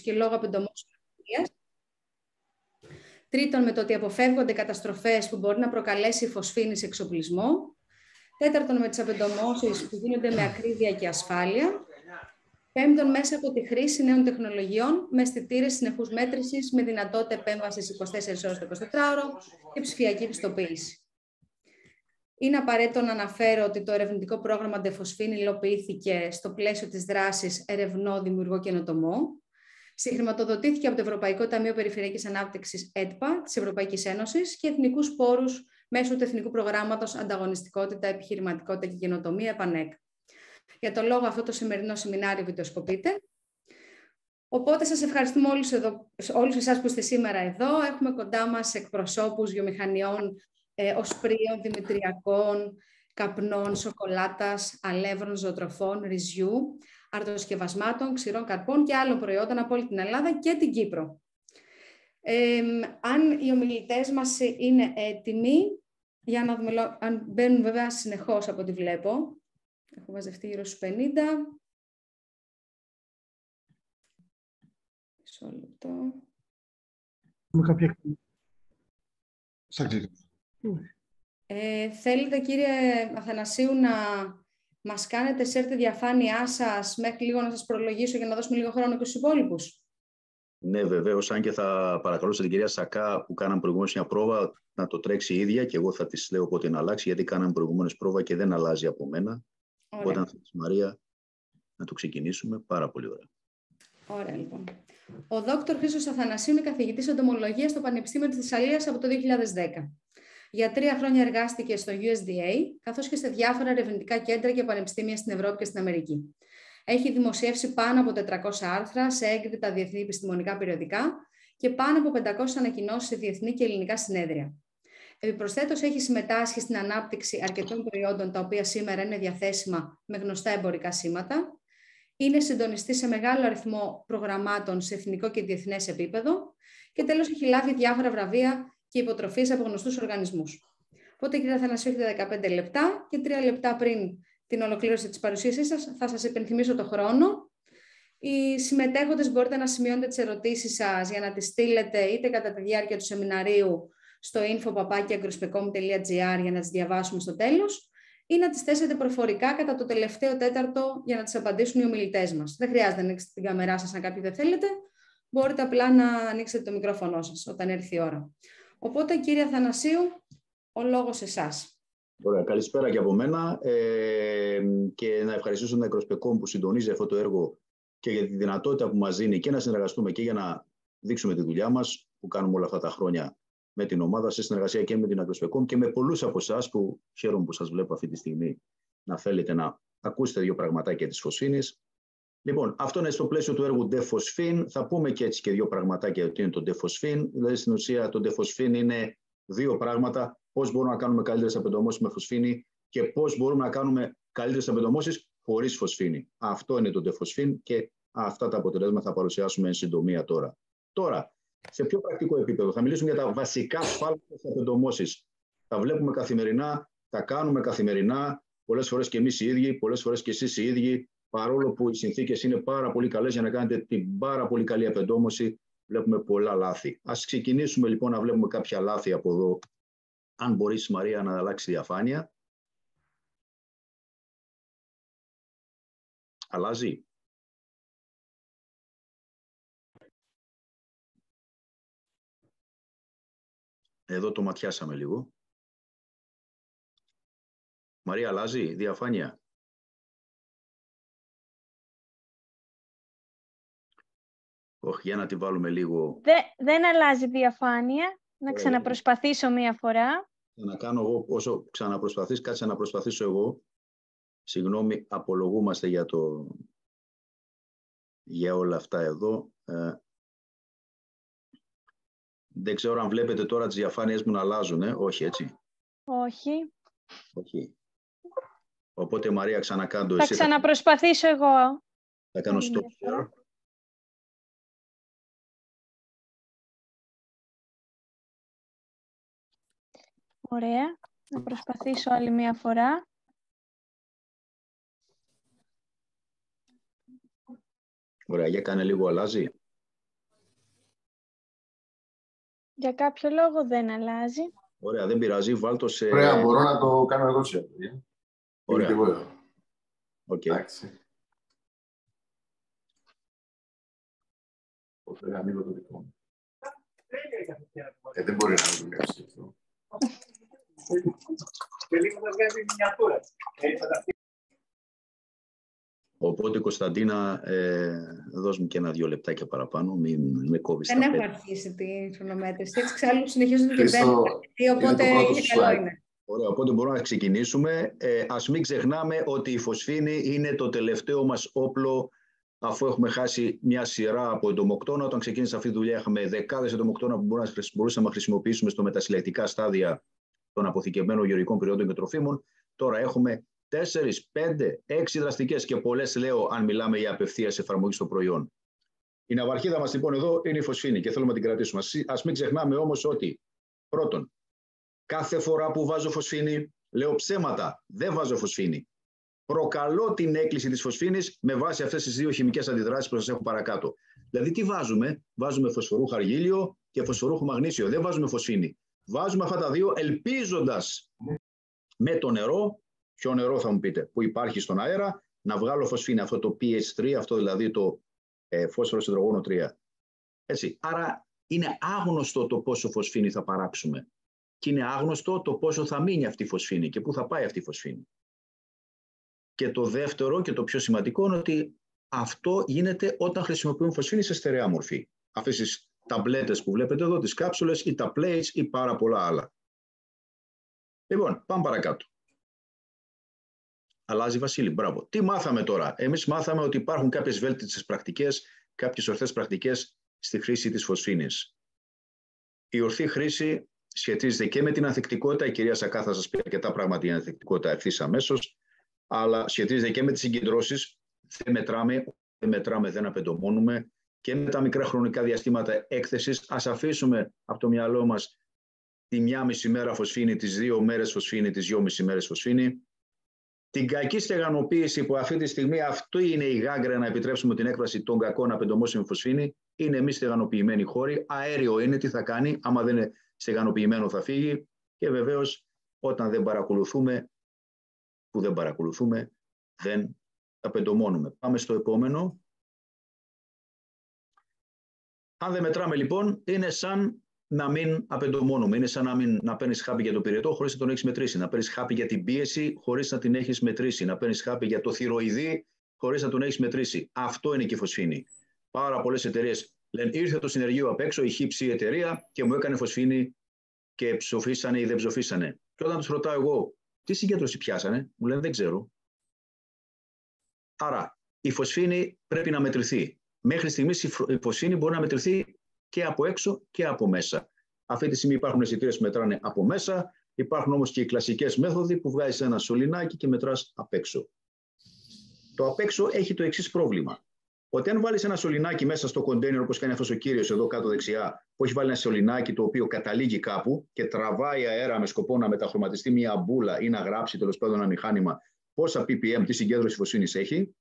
και λόγω απεντομόσεων Τρίτον, με το ότι αποφεύγονται καταστροφές που μπορεί να προκαλέσει η φωσφίνης σε εξοπλισμό. Τέταρτον, με τις απεντομώσεις που γίνονται με ακρίβεια και ασφάλεια. Πέμπτον, μέσα από τη χρήση νέων τεχνολογιών με αισθητήρες συνεχούς μέτρησης με δυνατότητα επέμβασης 24 ώρες το 24ωρο και ψηφιακή πιστοποίηση. Είναι απαραίτητο να αναφέρω ότι το ερευνητικό πρόγραμμα Ντεφοσφίν υλοποιήθηκε στο πλαίσιο της δράσης Ερευνό Δημιουργό Καινοτομό. Συγχρηματοδοτήθηκε από το Ευρωπαϊκό Ταμείο Περιφερειακής Ανάπτυξης ΕΤΠΑ της Ευρωπαϊκής Ένωσης και εθνικούς πόρους μέσω του Εθνικού Προγράμματος Ανταγωνιστικότητα, Επιχειρηματικότητα και Καινοτομία ΕΠΑΝΕΚ. Για το λόγο αυτό το σημερινό σεμινάριο βιντεοσκοπείτε. Οπότε σας ευχαριστούμε όλους, εδώ, όλους εσάς που είστε σήμερα εδώ. Έχουμε κοντά μας εκπροσώπους βιομηχανιών ε, οσπρίων, δημητριακών, καπνών, σοκολάτας, αλεύρων, ζωοτροφών, ρυζιού, αρτοσκευασμάτων, ξηρών καρπών και άλλων προϊόντων από όλη την Ελλάδα και την Κύπρο. Ε, αν οι ομιλητές μας είναι έτοιμοι, για να δούμε αν μπαίνουν βέβαια συνεχώς από ό,τι βλέπω. Έχω μαζευτεί γύρω στους 50. Μισό λεπτό. Έχουμε κάποια... Ε, θέλετε, κύριε Αθανασίου, να μας κάνετε σε τη διαφάνειά σας μέχρι λίγο να σας προλογίσω για να δώσουμε λίγο χρόνο και στους υπόλοιπους; Ναι, βεβαίως. Αν και θα παρακαλούσα την κυρία Σακά που κάναμε προηγουμένως μια πρόβα να το τρέξει η ίδια και εγώ θα της λέω πότε να αλλάξει, γιατί κάναμε προηγουμένως πρόβα και δεν αλλάζει από μένα. Ωραία. Οπότε, αν θέλεις, Μαρία, να το ξεκινήσουμε. Πάρα πολύ ωραία. Ωραία, λοιπόν. Ο Δόκτωρ Χρήστος Αθανασίου είναι καθηγητής εντομολογίας στο Πανεπιστήμιο της Θεσσαλίας από το 2010. Για τρία χρόνια εργάστηκε στο USDA, καθώς και σε διάφορα ερευνητικά κέντρα και πανεπιστήμια στην Ευρώπη και στην Αμερική. Έχει δημοσιεύσει πάνω από 400 άρθρα σε έγκριτα διεθνή επιστημονικά περιοδικά και πάνω από 500 ανακοινώσεις σε διεθνή και ελληνικά συνέδρια. Επιπροσθέτως, έχει συμμετάσχει στην ανάπτυξη αρκετών προϊόντων τα οποία σήμερα είναι διαθέσιμα με γνωστά εμπορικά σήματα. Είναι συντονιστή σε μεγάλο αριθμό προγραμμάτων σε εθνικό και διεθνές επίπεδο. Και τέλος, έχει λάβει διάφορα βραβεία και υποτροφίε από γνωστούς οργανισμούς. Οπότε, κύριε Θανασίου, έχετε 15 λεπτά και 3 λεπτά πριν την ολοκλήρωση της παρουσίασής σας, θα σας υπενθυμίσω το χρόνο. Οι συμμετέχοντες μπορείτε να σημειώνετε τις ερωτήσεις σας για να τις στείλετε είτε κατά τη διάρκεια του σεμιναρίου στο info.papakiagrospecom.gr για να τις διαβάσουμε στο τέλος, ή να τις θέσετε προφορικά κατά το τελευταίο τέταρτο για να τις απαντήσουν οι ομιλητές μας. Δεν χρειάζεται να ανοίξετε την κάμερά σας αν κάποιοι δεν θέλετε. Μπορείτε απλά να ανοίξετε το μικρόφωνο σας όταν έρθει η ώρα. Οπότε, κύριε Θανασίου, ο λόγος εσάς. Ωραία, καλησπέρα και από μένα ε, και να ευχαριστήσω τον Εκροσπεκόμ που συντονίζει αυτό το έργο και για τη δυνατότητα που μας δίνει και να συνεργαστούμε και για να δείξουμε τη δουλειά μας που κάνουμε όλα αυτά τα χρόνια με την ομάδα σε συνεργασία και με την Ακροσπεκόμ και με πολλούς από εσάς που χαίρομαι που σας βλέπω αυτή τη στιγμή να θέλετε να ακούσετε δύο πραγματάκια της φωσφίνης. Λοιπόν, αυτό είναι στο πλαίσιο του έργου DeFosfin. Θα πούμε και έτσι και δύο πραγματάκια ότι είναι το DeFosfin. Δηλαδή, στην ουσία, το DeFosfin είναι δύο πράγματα. Πώς μπορούμε να κάνουμε καλύτερες απεντομώσεις με φωσφίνη και πώς μπορούμε να κάνουμε καλύτερες απεντομώσεις χωρίς φωσφίνη. Αυτό είναι το DeFosfin και αυτά τα αποτελέσματα θα παρουσιάσουμε εν συντομία τώρα. Τώρα, σε πιο πρακτικό επίπεδο, θα μιλήσουμε για τα βασικά σφάλματα της απεντομώσει. Τα βλέπουμε καθημερινά, τα κάνουμε καθημερινά, πολλές φορές και εμείς οι ίδιοι, πολλές φορές και εσείς οι ίδιοι παρόλο που οι συνθήκες είναι πάρα πολύ καλές για να κάνετε την πάρα πολύ καλή απεντόμωση, βλέπουμε πολλά λάθη. Α ξεκινήσουμε λοιπόν να βλέπουμε κάποια λάθη από εδώ. Αν μπορείς, Μαρία, να αλλάξεις διαφάνεια. Αλλάζει. Εδώ το ματιάσαμε λίγο. Μαρία, αλλάζει διαφάνεια. Όχι, για να τη βάλουμε λίγο. δεν αλλάζει διαφάνεια. Να ξαναπροσπαθήσω μία φορά. Να κάνω εγώ, όσο ξαναπροσπαθείς, κάτσε να προσπαθήσω εγώ. Συγγνώμη, απολογούμαστε για, το... για όλα αυτά εδώ. Ε, δεν ξέρω αν βλέπετε τώρα τις διαφάνειες μου να αλλάζουν, ε; όχι έτσι. Όχι. Όχι. Οπότε Μαρία ξανακάντω θα εσύ. Θα ξαναπροσπαθήσω εγώ. Θα κάνω stop Ωραία. Να προσπαθήσω άλλη μία φορά. Ωραία, για κάνε λίγο αλλάζει. Για κάποιο λόγο δεν αλλάζει. Ωραία, δεν πειράζει. Βάλτο σε... Ωραία, μπορώ να το κάνω εγώ σε Ωραία. Είμαι και εγώ εδώ. Οκ. Εντάξει. Οπότε ανοίγω το δικό μου. Ε, δεν μπορεί να δουλέψει αυτό. Οπότε, Κωνσταντίνα, ε, δώσ' μου και ένα-δύο λεπτάκια παραπάνω. Μην με κόβεις Δεν τα έχω πέντε. αρχίσει τη χρονομέτρηση. Έτσι, εξάλλου συνεχίζουν και Χρήστο, δεν οπότε είναι το πρώτο είναι σου καλό slide. είναι. Ωραία, οπότε μπορούμε να ξεκινήσουμε. Ε, ας μην ξεχνάμε ότι η φωσφίνη είναι το τελευταίο μας όπλο αφού έχουμε χάσει μια σειρά από εντομοκτώνα. Όταν ξεκίνησε αυτή τη δουλειά είχαμε δεκάδες εντομοκτώνα που μπορούσαμε να χρησι- μπορούσαμε να χρησιμοποιήσουμε στο μετασυλλεκτικά στάδια των αποθηκευμένων γεωργικών προϊόντων και τροφίμων. Τώρα έχουμε 4, 5, 6 δραστικές και πολλές λέω αν μιλάμε για απευθείας εφαρμογή στο προϊόν. Η ναυαρχίδα μας λοιπόν εδώ είναι η φωσφίνη και θέλουμε να την κρατήσουμε. Ας- Ας μην ξεχνάμε όμως ότι πρώτον Κάθε φορά που βάζω φωσφίνη, λέω ψέματα, δεν βάζω φωσφίνη. Προκαλώ την έκκληση της φωσφίνης με βάση αυτές τις δύο χημικές αντιδράσεις που σας έχω παρακάτω. Δηλαδή τι βάζουμε, βάζουμε φωσφορούχο αργύλιο και φωσφορούχο μαγνήσιο, δεν βάζουμε φωσφίνη. Βάζουμε αυτά τα δύο ελπίζοντας με το νερό, ποιο νερό θα μου πείτε, που υπάρχει στον αέρα, να βγάλω φωσφίνη, αυτό το pH3, αυτό δηλαδή το ε, φόσφορο υδρογόνο 3. Έτσι. Άρα είναι άγνωστο το πόσο φωσφίνη θα παράξουμε και είναι άγνωστο το πόσο θα μείνει αυτή η φωσφίνη και πού θα πάει αυτή η φωσφίνη. Και το δεύτερο και το πιο σημαντικό είναι ότι αυτό γίνεται όταν χρησιμοποιούμε φωσφίνη σε στερεά μορφή. Αυτές τις ταμπλέτες που βλέπετε εδώ, τις κάψουλες ή τα plates ή πάρα πολλά άλλα. Λοιπόν, πάμε παρακάτω. Αλλάζει Βασίλη, μπράβο. Τι μάθαμε τώρα; Εμείς μάθαμε ότι υπάρχουν κάποιες βέλτιστες πρακτικές, κάποιες ορθές πρακτικές στη χρήση της φωσφίνης. Η ορθή χρήση σχετίζεται και με την ανθεκτικότητα. Η κυρία Σακά θα σας πει αρκετά πράγματα για την ανθεκτικότητα ευθύς αμέσως, αλλά σχετίζεται και με τις συγκεντρώσεις. Δεν μετράμε, δεν μετράμε, δεν απεντομώνουμε και με τα μικρά χρονικά διαστήματα έκθεσης. Ας αφήσουμε από το μυαλό μας τη μία μισή μέρα φωσφίνη, τις δύο μέρες φωσφίνη, τις δυο μισή μέρες φωσφίνη. Την κακή στεγανοποίηση που αυτή τη στιγμή αυτό είναι η γάγκρα να επιτρέψουμε την έκφραση των κακών απεντομώσεων φωσφίνη. Είναι εμείς στεγανοποιημένοι χώροι. Αέριο είναι, τι θα κάνει, άμα δεν είναι στεγανοποιημένο θα φύγει. Και βεβαίως όταν δεν παρακολουθούμε, που δεν παρακολουθούμε, δεν απεντομώνουμε. Πάμε στο επόμενο. Αν δεν μετράμε λοιπόν, είναι σαν να μην απεντομώνουμε. Είναι σαν να, μην, να παίρνεις χάπι για το πυρετό χωρίς να τον έχεις μετρήσει. Να παίρνεις χάπι για την πίεση χωρίς να την έχεις μετρήσει. Να παίρνεις χάπι για το θηροειδή χωρίς να τον έχεις μετρήσει. Αυτό είναι και η φωσφίνη. Πάρα πολλές εταιρείες λένε ήρθε το συνεργείο απ' έξω, η χύψη εταιρεία και μου έκανε φωσφίνη και ψοφήσανε ή δεν ψοφήσανε. Και όταν τους ρωτάω εγώ, τι συγκέντρωση πιάσανε, μου λένε δεν ξέρω. Άρα η φωσφίνη πρέπει να μετρηθεί. Μέχρι στιγμής η φωσφίνη μπορεί να μετρηθεί και από έξω και από μέσα. Αυτή τη στιγμή υπάρχουν αισθητήρε που μετράνε από μέσα, υπάρχουν όμως και οι κλασικές μέθοδοι που βγάζει ένα σωληνάκι και μετράς απ' έξω. Το απ' έξω έχει το εξής πρόβλημα. Ότι αν βάλεις ένα σωληνάκι μέσα στο κοντέινερ, όπως κάνει αυτός ο κύριος εδώ κάτω δεξιά, που έχει βάλει ένα σωληνάκι το οποίο καταλήγει κάπου και τραβάει αέρα με σκοπό να μεταχρωματιστεί μια μπούλα ή να γράψει τέλος πάντων ένα μηχάνημα πόσα ppm, τι συγκέντρωση φωσίνη έχει,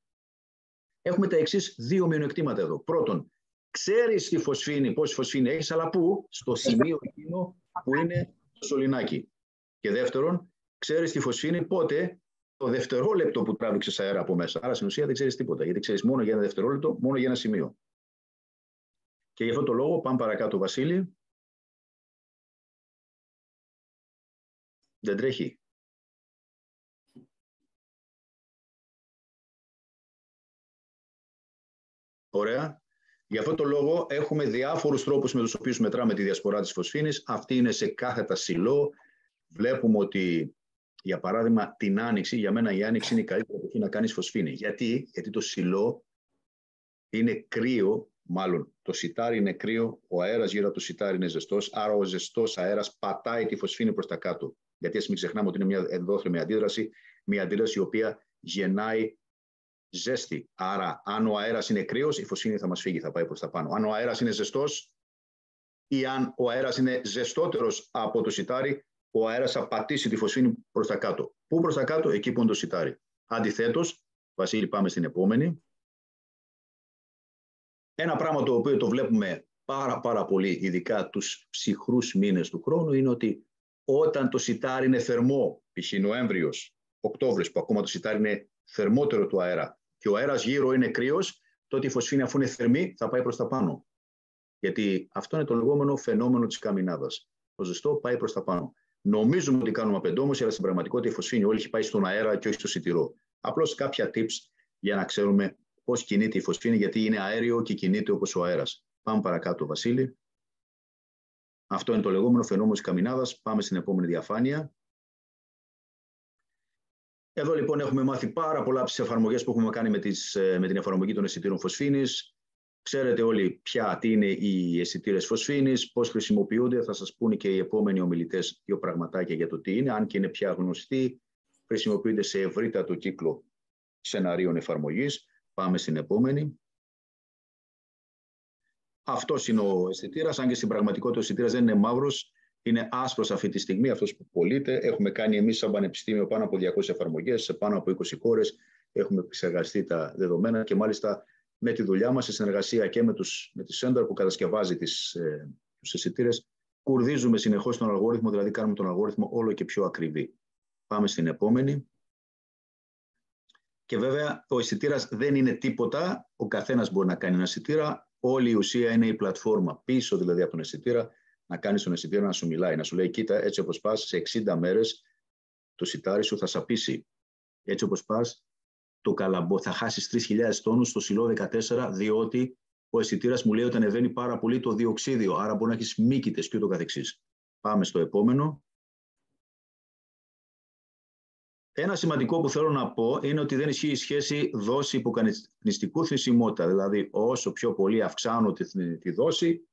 έχουμε τα εξής δύο μειονεκτήματα εδώ. Πρώτον, ξέρεις τη φωσφίνη, πόση φωσφίνη έχεις, αλλά πού, στο σημείο εκείνο που είναι το σωληνάκι. Και δεύτερον, ξέρεις τη φωσφίνη πότε; Το δευτερόλεπτο που τράβηξες αέρα από μέσα. Άρα στην ουσία δεν ξέρεις τίποτα, γιατί ξέρεις μόνο για ένα δευτερόλεπτο, μόνο για ένα σημείο. Και γι' αυτό το λόγο πάμε παρακάτω, Βασίλη. Δεν τρέχει. Ωραία. Γι' αυτό το λόγο έχουμε διάφορους τρόπους με τους οποίους μετράμε τη διασπορά της φωσφίνης. Αυτή είναι σε κάθετα σιλό. Βλέπουμε ότι, για παράδειγμα, την άνοιξη, για μένα η άνοιξη είναι η καλύτερη εποχή να κάνεις φωσφίνη. Γιατί, Γιατί το σιλό είναι κρύο, μάλλον το σιτάρι είναι κρύο, ο αέρας γύρω από το σιτάρι είναι ζεστός, άρα ο ζεστός αέρας πατάει τη φωσφίνη προς τα κάτω. Γιατί ας μην ξεχνάμε ότι είναι μια ενδόθρεμη αντίδραση, μια αντίδραση η οποία γεννάει ζέστη. Άρα, αν ο αέρας είναι κρύος, η φωσφίνη θα μας φύγει, θα πάει προς τα πάνω. Αν ο αέρας είναι ζεστός ή αν ο αέρας είναι ζεστότερος από το σιτάρι, ο αέρας θα πατήσει τη φωσφίνη προς τα κάτω. Πού προς τα κάτω, εκεί που είναι το σιτάρι. Αντιθέτως, Βασίλη, πάμε στην επόμενη. Ένα πράγμα το οποίο το βλέπουμε πάρα πάρα πολύ, ειδικά τους ψυχρούς μήνες του χρόνου, είναι ότι όταν το σιτάρι είναι θερμό, π.χ. Νοέμβριος, Οκτώβριος, που ακόμα το σιτάρι είναι θερμότερο του αέρα και ο αέρας γύρω είναι κρύος, τότε η φωσφίνη αφού είναι θερμή θα πάει προς τα πάνω. Γιατί αυτό είναι το λεγόμενο φαινόμενο της καμινάδας. Το ζεστό πάει προς τα πάνω. Νομίζουμε ότι κάνουμε απεντόμωση, αλλά στην πραγματικότητα η φωσφίνη όλη έχει πάει στον αέρα και όχι στο σιτηρό. Απλώς κάποια tips για να ξέρουμε πώς κινείται η φωσφίνη, γιατί είναι αέριο και κινείται όπως ο αέρας. Πάμε παρακάτω, Βασίλη. Αυτό είναι το λεγόμενο φαινόμενο της καμινάδας. Πάμε στην επόμενη διαφάνεια. Εδώ λοιπόν έχουμε μάθει πάρα πολλά από τις εφαρμογές που έχουμε κάνει με, τις, ε, με την εφαρμογή των αισθητήρων φωσφίνης. Ξέρετε όλοι ποια, τι είναι οι αισθητήρες φωσφίνης, πώς χρησιμοποιούνται. Θα σας πούνε και οι επόμενοι ομιλητές δύο πραγματάκια για το τι είναι, αν και είναι πια γνωστοί. Χρησιμοποιούνται σε ευρύτατο κύκλο σεναρίων εφαρμογής. Πάμε στην επόμενη. Αυτός είναι ο αισθητήρας. Αν και στην πραγματικότητα ο αισθητήρας δεν είναι μαύρος, είναι άσπρος αυτή τη στιγμή, αυτός που πωλείται. Έχουμε κάνει εμείς, σαν Πανεπιστήμιο, πάνω από 200 εφαρμογές σε πάνω από 20 χώρες. Έχουμε εξεργαστεί τα δεδομένα και μάλιστα με τη δουλειά μας, σε συνεργασία και με, τους, με τη Center που κατασκευάζει τις, ε, τους αισθητήρε, κουρδίζουμε συνεχώς τον αλγόριθμο, δηλαδή κάνουμε τον αλγόριθμο όλο και πιο ακριβή. Πάμε στην επόμενη. Και βέβαια ο αισθητήρα δεν είναι τίποτα. Ο καθένας μπορεί να κάνει ένα αισθητήρα. Όλη η ουσία είναι η πλατφόρμα πίσω δηλαδή από τον αισθητήρα να κάνεις τον αισθητήρα να σου μιλάει, να σου λέει: Κοίτα, έτσι όπως πας, σε 60 μέρες το σιτάρι σου θα σαπίσει. Έτσι όπως πας, το καλαμπό θα χάσεις 3.000 τόνους στο σιλό 14, διότι ο αισθητήρα μου λέει ότι ανεβαίνει πάρα πολύ το διοξίδιο, άρα μπορεί να έχεις μύκητες και ούτω καθεξής. Πάμε στο επόμενο. Ένα σημαντικό που θέλω να πω είναι ότι δεν ισχύει η σχέση δόση υποκανιστικού θνησιμότητα. Δηλαδή, όσο πιο πολύ αυξάνω τη, τη δόση,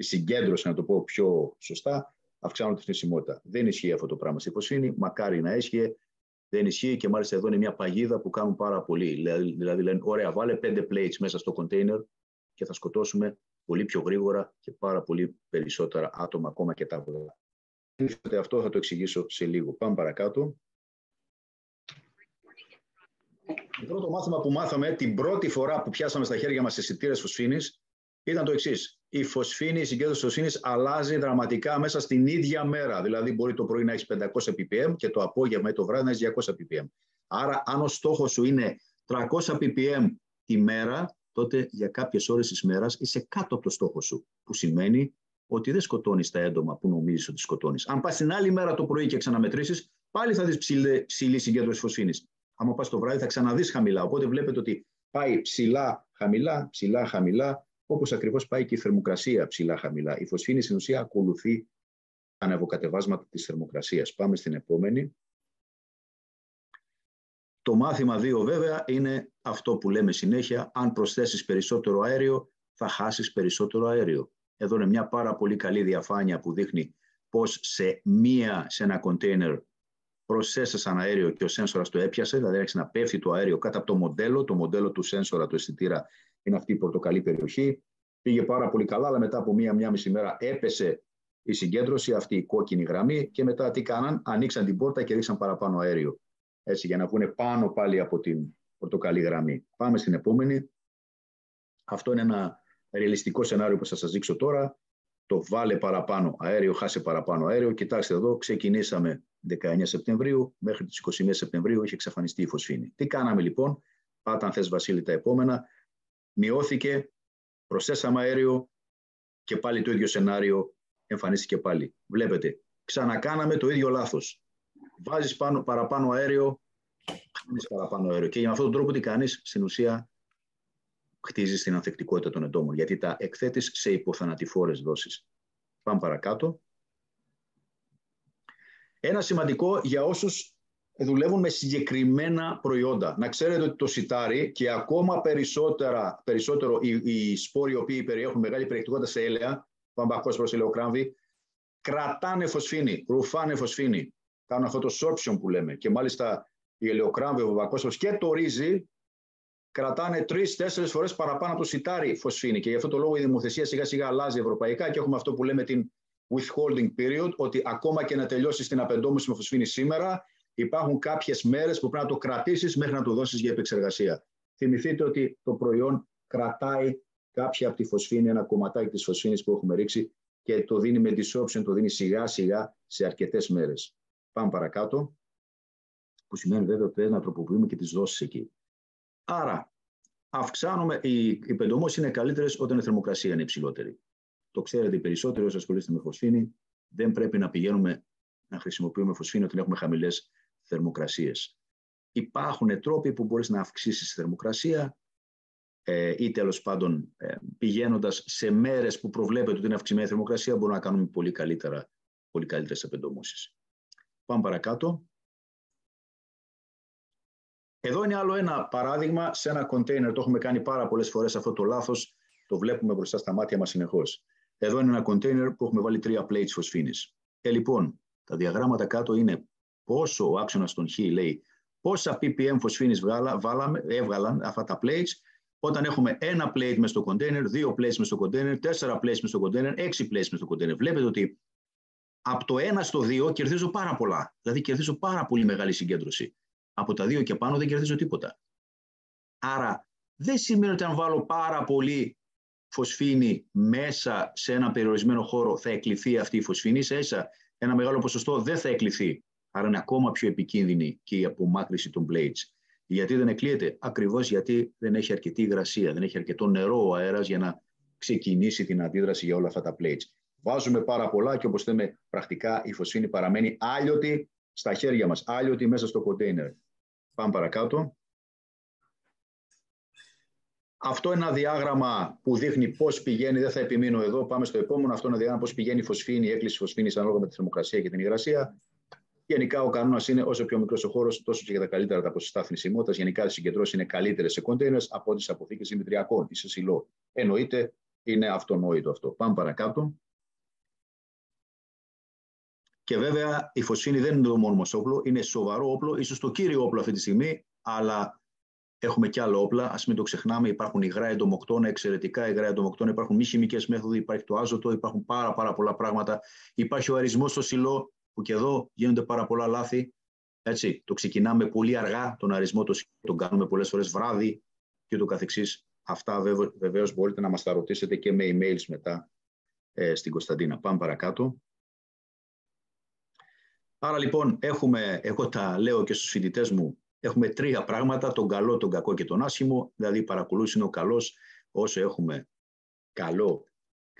τη συγκέντρωση, να το πω πιο σωστά, αυξάνω τη θνησιμότητα. Δεν ισχύει αυτό το πράγμα στη φωσφίνη. Μακάρι να ίσχυε. Δεν ισχύει και μάλιστα εδώ είναι μια παγίδα που κάνουν πάρα πολύ. Δηλαδή, δηλαδή λένε, ωραία, βάλε πέντε plates μέσα στο container και θα σκοτώσουμε πολύ πιο γρήγορα και πάρα πολύ περισσότερα άτομα ακόμα και τα βοηθά. Αυτό θα το εξηγήσω σε λίγο. Πάμε παρακάτω. Το πρώτο μάθημα που μάθαμε την πρώτη φορά που πιάσαμε στα χέρια μας αισθητήρε φωσφίνης ήταν το εξής. Η φωσφίνη, η συγκέντρωση φωσφίνης αλλάζει δραματικά μέσα στην ίδια μέρα. Δηλαδή, μπορεί το πρωί να έχεις 500 ppm και το απόγευμα ή το βράδυ να έχεις 200 ppm. Άρα, αν ο στόχος σου είναι 300 ppm τη μέρα, τότε για κάποιες ώρες της μέρας είσαι κάτω από το στόχο σου. Που σημαίνει ότι δεν σκοτώνεις τα έντομα που νομίζεις ότι σκοτώνεις. Αν πας την άλλη μέρα το πρωί και ξαναμετρήσεις, πάλι θα δεις ψηλή, ψηλή συγκέντρωση φωσφίνης. Αν πας το βράδυ, θα ξαναδείς χαμηλά. Οπότε βλέπετε ότι πάει ψηλά, χαμηλά, ψηλά, χαμηλά, Όπως ακριβώς πάει και η θερμοκρασία ψηλά-χαμηλά. Η φωσφίνη στην ουσία ακολουθεί ανεβοκατεβάσματα της θερμοκρασίας. Πάμε στην επόμενη. Το μάθημα 2 βέβαια είναι αυτό που λέμε συνέχεια. Αν προσθέσεις περισσότερο αέριο, θα χάσεις περισσότερο αέριο. Εδώ είναι μια πάρα πολύ καλή διαφάνεια που δείχνει πώς σε, μία, σε ένα κοντέινερ προσθέσες ένα αέριο και ο σένσορας το έπιασε, δηλαδή έρχεσαι να πέφτει το αέριο κάτω από το μοντέλο, το μοντέλο του σένσορα, του αισθητήρα είναι αυτή η πορτοκαλί περιοχή. Πήγε πάρα πολύ καλά, αλλά μετά από μία-μία μισή μέρα έπεσε η συγκέντρωση, αυτή η κόκκινη γραμμή και μετά τι κάναν, ανοίξαν την πόρτα και ρίξαν παραπάνω αέριο. Έτσι, για να βγουν πάνω πάλι από την πορτοκαλί γραμμή. Πάμε στην επόμενη. Αυτό είναι ένα ρεαλιστικό σενάριο που θα σας δείξω τώρα. Το βάλε παραπάνω αέριο, χάσε παραπάνω αέριο. Κοιτάξτε εδώ, ξεκινήσαμε 19 Σεπτεμβρίου, μέχρι τις 21 Σεπτεμβρίου είχε εξαφανιστεί η φωσφίνη. Τι κάναμε λοιπόν, πάτα αν θες Βασίλη τα επόμενα, μειώθηκε, προσθέσαμε αέριο και πάλι το ίδιο σενάριο εμφανίστηκε πάλι. Βλέπετε, ξανακάναμε το ίδιο λάθος. Βάζεις πάνω, παραπάνω αέριο, χάνεις παραπάνω αέριο. Και για αυτόν τον τρόπο τι κάνεις, στην ουσία χτίζεις την ανθεκτικότητα των εντόμων, γιατί τα εκθέτεις σε υποθανατηφόρες δόσεις. Πάμε παρακάτω. Ένα σημαντικό για όσους δουλεύουν με συγκεκριμένα προϊόντα. Να ξέρετε ότι το σιτάρι και ακόμα περισσότερα, περισσότερο οι, οι σπόροι οι οποίοι περιέχουν μεγάλη περιεκτικότητα σε έλαια, παμπακός προς ελαιοκράμβη, κρατάνε φωσφίνη, ρουφάνε φωσφίνη. Κάνουν αυτό το sorption που λέμε. Και μάλιστα η ελαιοκράμβη, ο παμπακός και το ρύζι κρατάνε τρει-τέσσερι φορές παραπάνω από το σιτάρι φωσφίνη. Και γι' αυτό το λόγο η δημοθεσία σιγά σιγά αλλάζει ευρωπαϊκά και έχουμε αυτό που λέμε την withholding period, ότι ακόμα και να τελειώσει την απεντόμηση με φωσφίνη σήμερα, υπάρχουν κάποιες μέρες που πρέπει να το κρατήσεις μέχρι να το δώσεις για επεξεργασία. Θυμηθείτε ότι το προϊόν κρατάει κάποια από τη φωσφίνη, ένα κομματάκι της φωσφίνης που έχουμε ρίξει και το δίνει με disoption, το δίνει σιγά σιγά σε αρκετές μέρες. Πάμε παρακάτω, που σημαίνει βέβαια ότι πρέπει να τροποποιούμε και τις δόσεις εκεί. Άρα, αυξάνουμε, οι, οι είναι καλύτερες όταν η θερμοκρασία είναι υψηλότερη. Το ξέρετε οι περισσότεροι όσοι ασχολείστε με φωσφίνη, δεν πρέπει να πηγαίνουμε να χρησιμοποιούμε φωσφίνη όταν έχουμε χαμηλές θερμοκρασίες. Υπάρχουν τρόποι που μπορείς να αυξήσεις τη θερμοκρασία ε, ή τέλος πάντων ε, πηγαίνοντας σε μέρες που προβλέπεται ότι είναι αυξημένη θερμοκρασία μπορούμε να κάνουμε πολύ, καλύτερα, πολύ καλύτερες απεντομώσεις. Πάμε παρακάτω. Εδώ είναι άλλο ένα παράδειγμα σε ένα κοντέινερ. Το έχουμε κάνει πάρα πολλές φορές αυτό το λάθος. Το βλέπουμε μπροστά στα μάτια μας συνεχώς. Εδώ είναι ένα κοντέινερ που έχουμε βάλει τρία plates φωσφίνης. Ε, λοιπόν, τα διαγράμματα κάτω είναι πόσο ο άξονας των Χ λέει πόσα ppm φωσφίνης έβγαλαν αυτά τα plates όταν έχουμε ένα plate μες στο container, δύο plates μες στο container, τέσσερα plates μες στο container, έξι plates μες στο container. Βλέπετε ότι από το ένα στο δύο κερδίζω πάρα πολλά. Δηλαδή κερδίζω πάρα πολύ μεγάλη συγκέντρωση. Από τα δύο και πάνω δεν κερδίζω τίποτα. Άρα δεν σημαίνει ότι αν βάλω πάρα πολύ φωσφίνη μέσα σε ένα περιορισμένο χώρο θα εκλειθεί αυτή η φωσφίνη. Σε έσα ένα μεγάλο ποσοστό δεν θα εκλειθεί. Άρα είναι ακόμα πιο επικίνδυνη και η απομάκρυση των plates. Γιατί δεν εκλείεται, ακριβώς γιατί δεν έχει αρκετή υγρασία, δεν έχει αρκετό νερό ο αέρας για να ξεκινήσει την αντίδραση για όλα αυτά τα plates. Βάζουμε πάρα πολλά και όπως λέμε πρακτικά η φωσφίνη παραμένει άλιωτη στα χέρια μας, άλιωτη μέσα στο κοντέινερ. Πάμε παρακάτω. Αυτό είναι ένα διάγραμμα που δείχνει πώς πηγαίνει, δεν θα επιμείνω εδώ, πάμε στο επόμενο. Αυτό είναι ένα διάγραμμα πώς πηγαίνει η φωσφίνη, η έκκληση φωσφίνης ανάλογα με τη θερμοκρασία και την υγρασία. Γενικά, ο κανόνας είναι όσο πιο μικρός ο χώρος, τόσο και για τα καλύτερα τα ποσοστά θνησιμότητα. Γενικά, οι συγκεντρώσεις είναι καλύτερες σε κοντέινερς από τι αποθήκες δημητριακών ή σε σιλό. Εννοείται, είναι αυτονόητο αυτό. Πάμε παρακάτω. Και βέβαια, η φωσφίνη δεν είναι το μόνο μας όπλο, είναι σοβαρό όπλο, ίσως το κύριο όπλο αυτή τη στιγμή, αλλά έχουμε και άλλα όπλα. Α μην το ξεχνάμε, υπάρχουν υγρά εντομοκτώνα, εξαιρετικά υγρά εντομοκτώνα, υπάρχουν μη χημικές μέθοδοι, υπάρχει το άζωτο, υπάρχουν πάρα, πάρα πολλά πράγματα. Υπάρχει ο αρισμό στο σιλό, που και εδώ γίνονται πάρα πολλά λάθη. Έτσι, το ξεκινάμε πολύ αργά, τον αρισμό το τον κάνουμε πολλές φορές βράδυ και το καθεξής. Αυτά βεβαίως μπορείτε να μας τα ρωτήσετε και με emails μετά ε, στην Κωνσταντίνα. Πάμε παρακάτω. Άρα λοιπόν έχουμε, εγώ τα λέω και στους φοιτητές μου, έχουμε τρία πράγματα, τον καλό, τον κακό και τον άσχημο, δηλαδή παρακολούθηση είναι ο καλός, όσο έχουμε καλό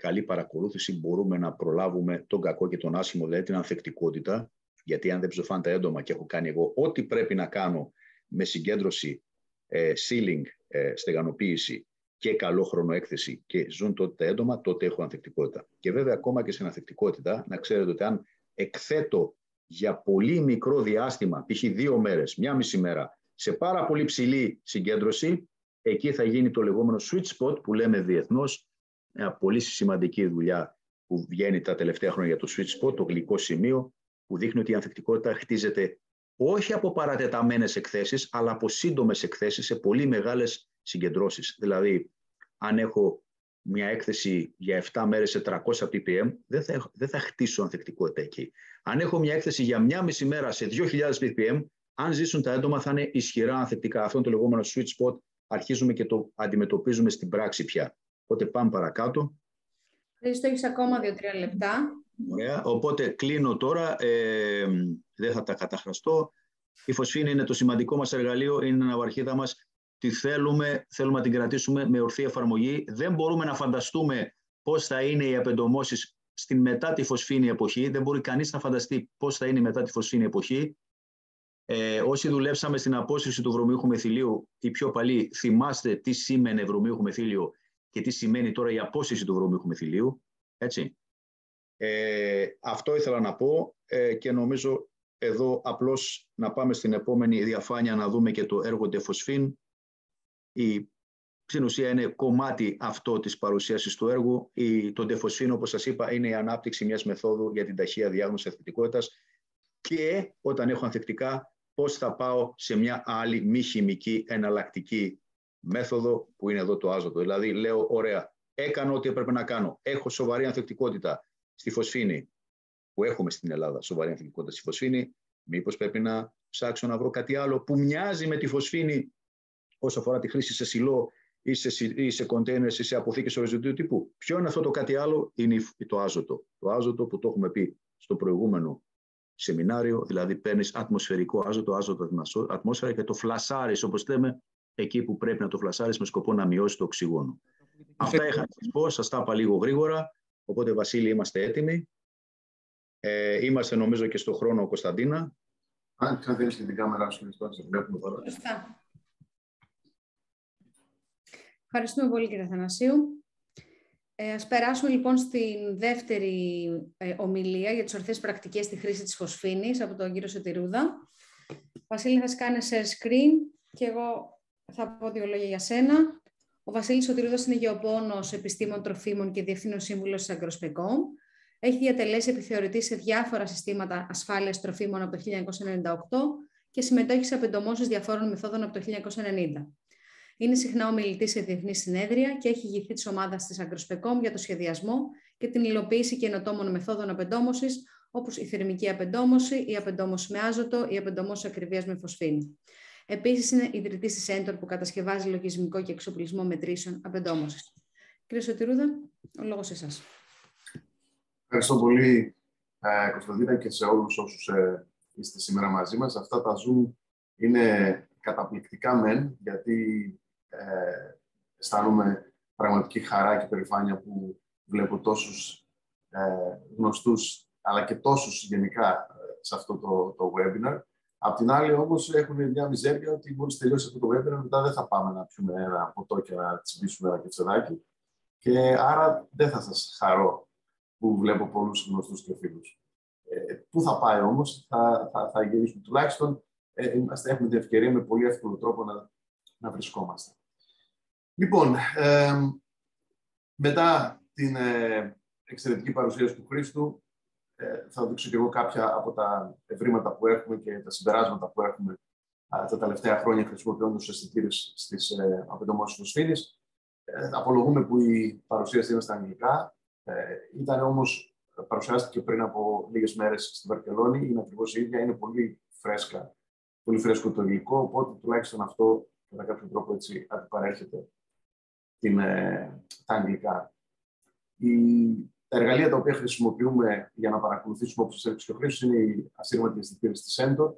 καλή παρακολούθηση μπορούμε να προλάβουμε τον κακό και τον άσχημο, δηλαδή την ανθεκτικότητα, γιατί αν δεν ψοφάνε τα έντομα και έχω κάνει εγώ ό,τι πρέπει να κάνω με συγκέντρωση, ε, sealing, ε, στεγανοποίηση και καλό χρόνο έκθεση και ζουν τότε τα έντομα, τότε έχω ανθεκτικότητα. Και βέβαια ακόμα και στην ανθεκτικότητα, να ξέρετε ότι αν εκθέτω για πολύ μικρό διάστημα, π.χ. δύο μέρες, μια μισή μέρα, σε πάρα πολύ ψηλή συγκέντρωση, εκεί θα γίνει το λεγόμενο sweet spot που λέμε διεθνώς, μια πολύ σημαντική δουλειά που βγαίνει τα τελευταία χρόνια για το switch spot, το γλυκό σημείο, που δείχνει ότι η ανθεκτικότητα χτίζεται όχι από παρατεταμένες εκθέσεις, αλλά από σύντομες εκθέσεις σε πολύ μεγάλες συγκεντρώσεις. Δηλαδή, αν έχω μια έκθεση για 7 μέρες σε 300 ppm, δεν θα, δεν θα χτίσω ανθεκτικότητα εκεί. Αν έχω μια έκθεση για μια μισή μέρα σε 2.000 ppm, αν ζήσουν τα έντομα θα είναι ισχυρά ανθεκτικά. Αυτό είναι το λεγόμενο switch spot. Αρχίζουμε και το αντιμετωπίζουμε στην πράξη πια. Οπότε πάμε παρακάτω. Χρήστο, έχεις ακόμα δύο-τρία λεπτά. Ωραία. Οπότε κλείνω τώρα. Ε, δεν θα τα καταχραστώ. Η φωσφίνη είναι το σημαντικό μας εργαλείο, είναι η ναυαρχίδα μας. Τι θέλουμε, θέλουμε να την κρατήσουμε με ορθή εφαρμογή. Δεν μπορούμε να φανταστούμε πώς θα είναι οι απεντομώσεις στην μετά τη φωσφίνη εποχή. Δεν μπορεί κανείς να φανταστεί πώς θα είναι η μετά τη φωσφίνη εποχή. Ε, όσοι δουλέψαμε στην απόσυρση του βρωμίχου μεθυλίου, οι πιο παλιοί θυμάστε τι σήμαινε βρωμίχου μεθύλιο και τι σημαίνει τώρα η απόσυση του βρώμικου μεθυλίου. Έτσι. Ε, αυτό ήθελα να πω ε, και νομίζω εδώ απλώς να πάμε στην επόμενη διαφάνεια να δούμε και το έργο Ντεφοσφίν. Η στην ουσία είναι κομμάτι αυτό της παρουσίασης του έργου. Η, το Ντεφοσφίν, όπως σας είπα, είναι η ανάπτυξη μιας μεθόδου για την ταχεία διάγνωση ανθεκτικότητας και όταν έχω ανθεκτικά πώς θα πάω σε μια άλλη μη χημική εναλλακτική μέθοδο που είναι εδώ το άζωτο. Δηλαδή λέω, ωραία, έκανα ό,τι έπρεπε να κάνω. Έχω σοβαρή ανθεκτικότητα στη φωσφίνη, που έχουμε στην Ελλάδα σοβαρή ανθεκτικότητα στη φωσφίνη. Μήπως πρέπει να ψάξω να βρω κάτι άλλο που μοιάζει με τη φωσφίνη όσο αφορά τη χρήση σε σιλό ή σε, ή σε containers ή σε αποθήκες οριζοντίου τύπου. Ποιο είναι αυτό το κάτι άλλο, είναι το άζωτο. Το άζωτο που το έχουμε πει στο προηγούμενο σεμινάριο, δηλαδή παίρνεις ατμοσφαιρικό άζωτο, άζωτο ατμόσφαιρα και το φλασάρεις, όπως λέμε, εκεί που πρέπει να το φλασάρεις με σκοπό να μειώσεις το οξυγόνο. Αυτά είχα να σας πω, σας τα είπα λίγο γρήγορα. Οπότε, Βασίλη, είμαστε έτοιμοι. Ε, είμαστε, νομίζω, και στο χρόνο, Κωνσταντίνα. Αν θέλει και την κάμερα σου, σε βλέπουμε τώρα. Ευχαριστούμε πολύ, κύριε Θανασίου. Ε, ας περάσουμε λοιπόν στην δεύτερη ε, ομιλία για τις ορθές πρακτικές στη χρήση της φωσφίνης από τον κύριο Σωτηρούδα. Βασίλη, θα κάνει share screen και εγώ θα πω δύο λόγια για σένα. Ο Βασίλης Σωτηρούδας είναι γεωπόνος επιστήμων τροφίμων και διευθύνων σύμβουλος της Αγκροσπεκόμ. Έχει διατελέσει επιθεωρητής σε διάφορα συστήματα ασφάλειας τροφίμων από το 1998 και συμμετέχει σε απεντομώσεις διαφόρων μεθόδων από το 1990. Είναι συχνά ομιλητής σε διεθνή συνέδρια και έχει ηγηθεί της ομάδας της Αγκροσπεκόμ για το σχεδιασμό και την υλοποίηση καινοτόμων μεθόδων απεντόμωσης, όπως η θερμική απεντόμωση, η απεντόμωση με άζωτο, η απεντόμωση ακριβίας με φωσφίνη. Επίσης, είναι ιδρυτή τη Έντορ που κατασκευάζει λογισμικό και εξοπλισμό μετρήσεων απεντόμωσης. Κύριε Σωτηρούδα, ο λόγος σε εσάς. Ευχαριστώ πολύ, ε, Κωνσταντίνα, και σε όλους όσους ε, είστε σήμερα μαζί μας. Αυτά τα Zoom είναι καταπληκτικά μεν, γιατί ε, αισθάνομαι πραγματική χαρά και περηφάνεια που βλέπω τόσους ε, γνωστούς, αλλά και τόσους γενικά ε, σε αυτό το, το webinar. Απ' την άλλη όμως έχουν μια μιζέρια ότι μόλις τελειώσει αυτό το webinar μετά δεν θα πάμε να πιούμε ένα ποτό και να τσιμπήσουμε ένα κετσεδάκι. Και άρα δεν θα σας χαρώ που βλέπω πολλούς γνωστούς και φίλους. Ε, πού θα πάει όμως, θα, θα, θα γυρίσουμε τουλάχιστον. Ε, είμαστε, έχουμε την ευκαιρία με πολύ εύκολο τρόπο να, να βρισκόμαστε. Λοιπόν, μετά την ε, εξαιρετική παρουσίαση του Χρήστου, ε, θα δείξω και εγώ κάποια από τα ευρήματα που έχουμε και τα συμπεράσματα που έχουμε τα τελευταία χρόνια χρησιμοποιώντας τους αισθητήρες στις ε, απεντομώσει του Σφήνη. Ε, απολογούμε που η παρουσίαση είναι στα αγγλικά. Ε, ήταν όμως, παρουσιάστηκε πριν από λίγες μέρες στη Βαρκελόνη. Είναι ακριβώς η ίδια, είναι πολύ φρέσκα, πολύ φρέσκο το υλικό. Οπότε τουλάχιστον αυτό κατά κάποιο τρόπο έτσι αντιπαρέρχεται την, ε, τα αγγλικά. Η, τα εργαλεία τα οποία χρησιμοποιούμε για να παρακολουθήσουμε όπως σας και ο Χρήστος είναι οι ασύρματοι αισθητήρε της Center,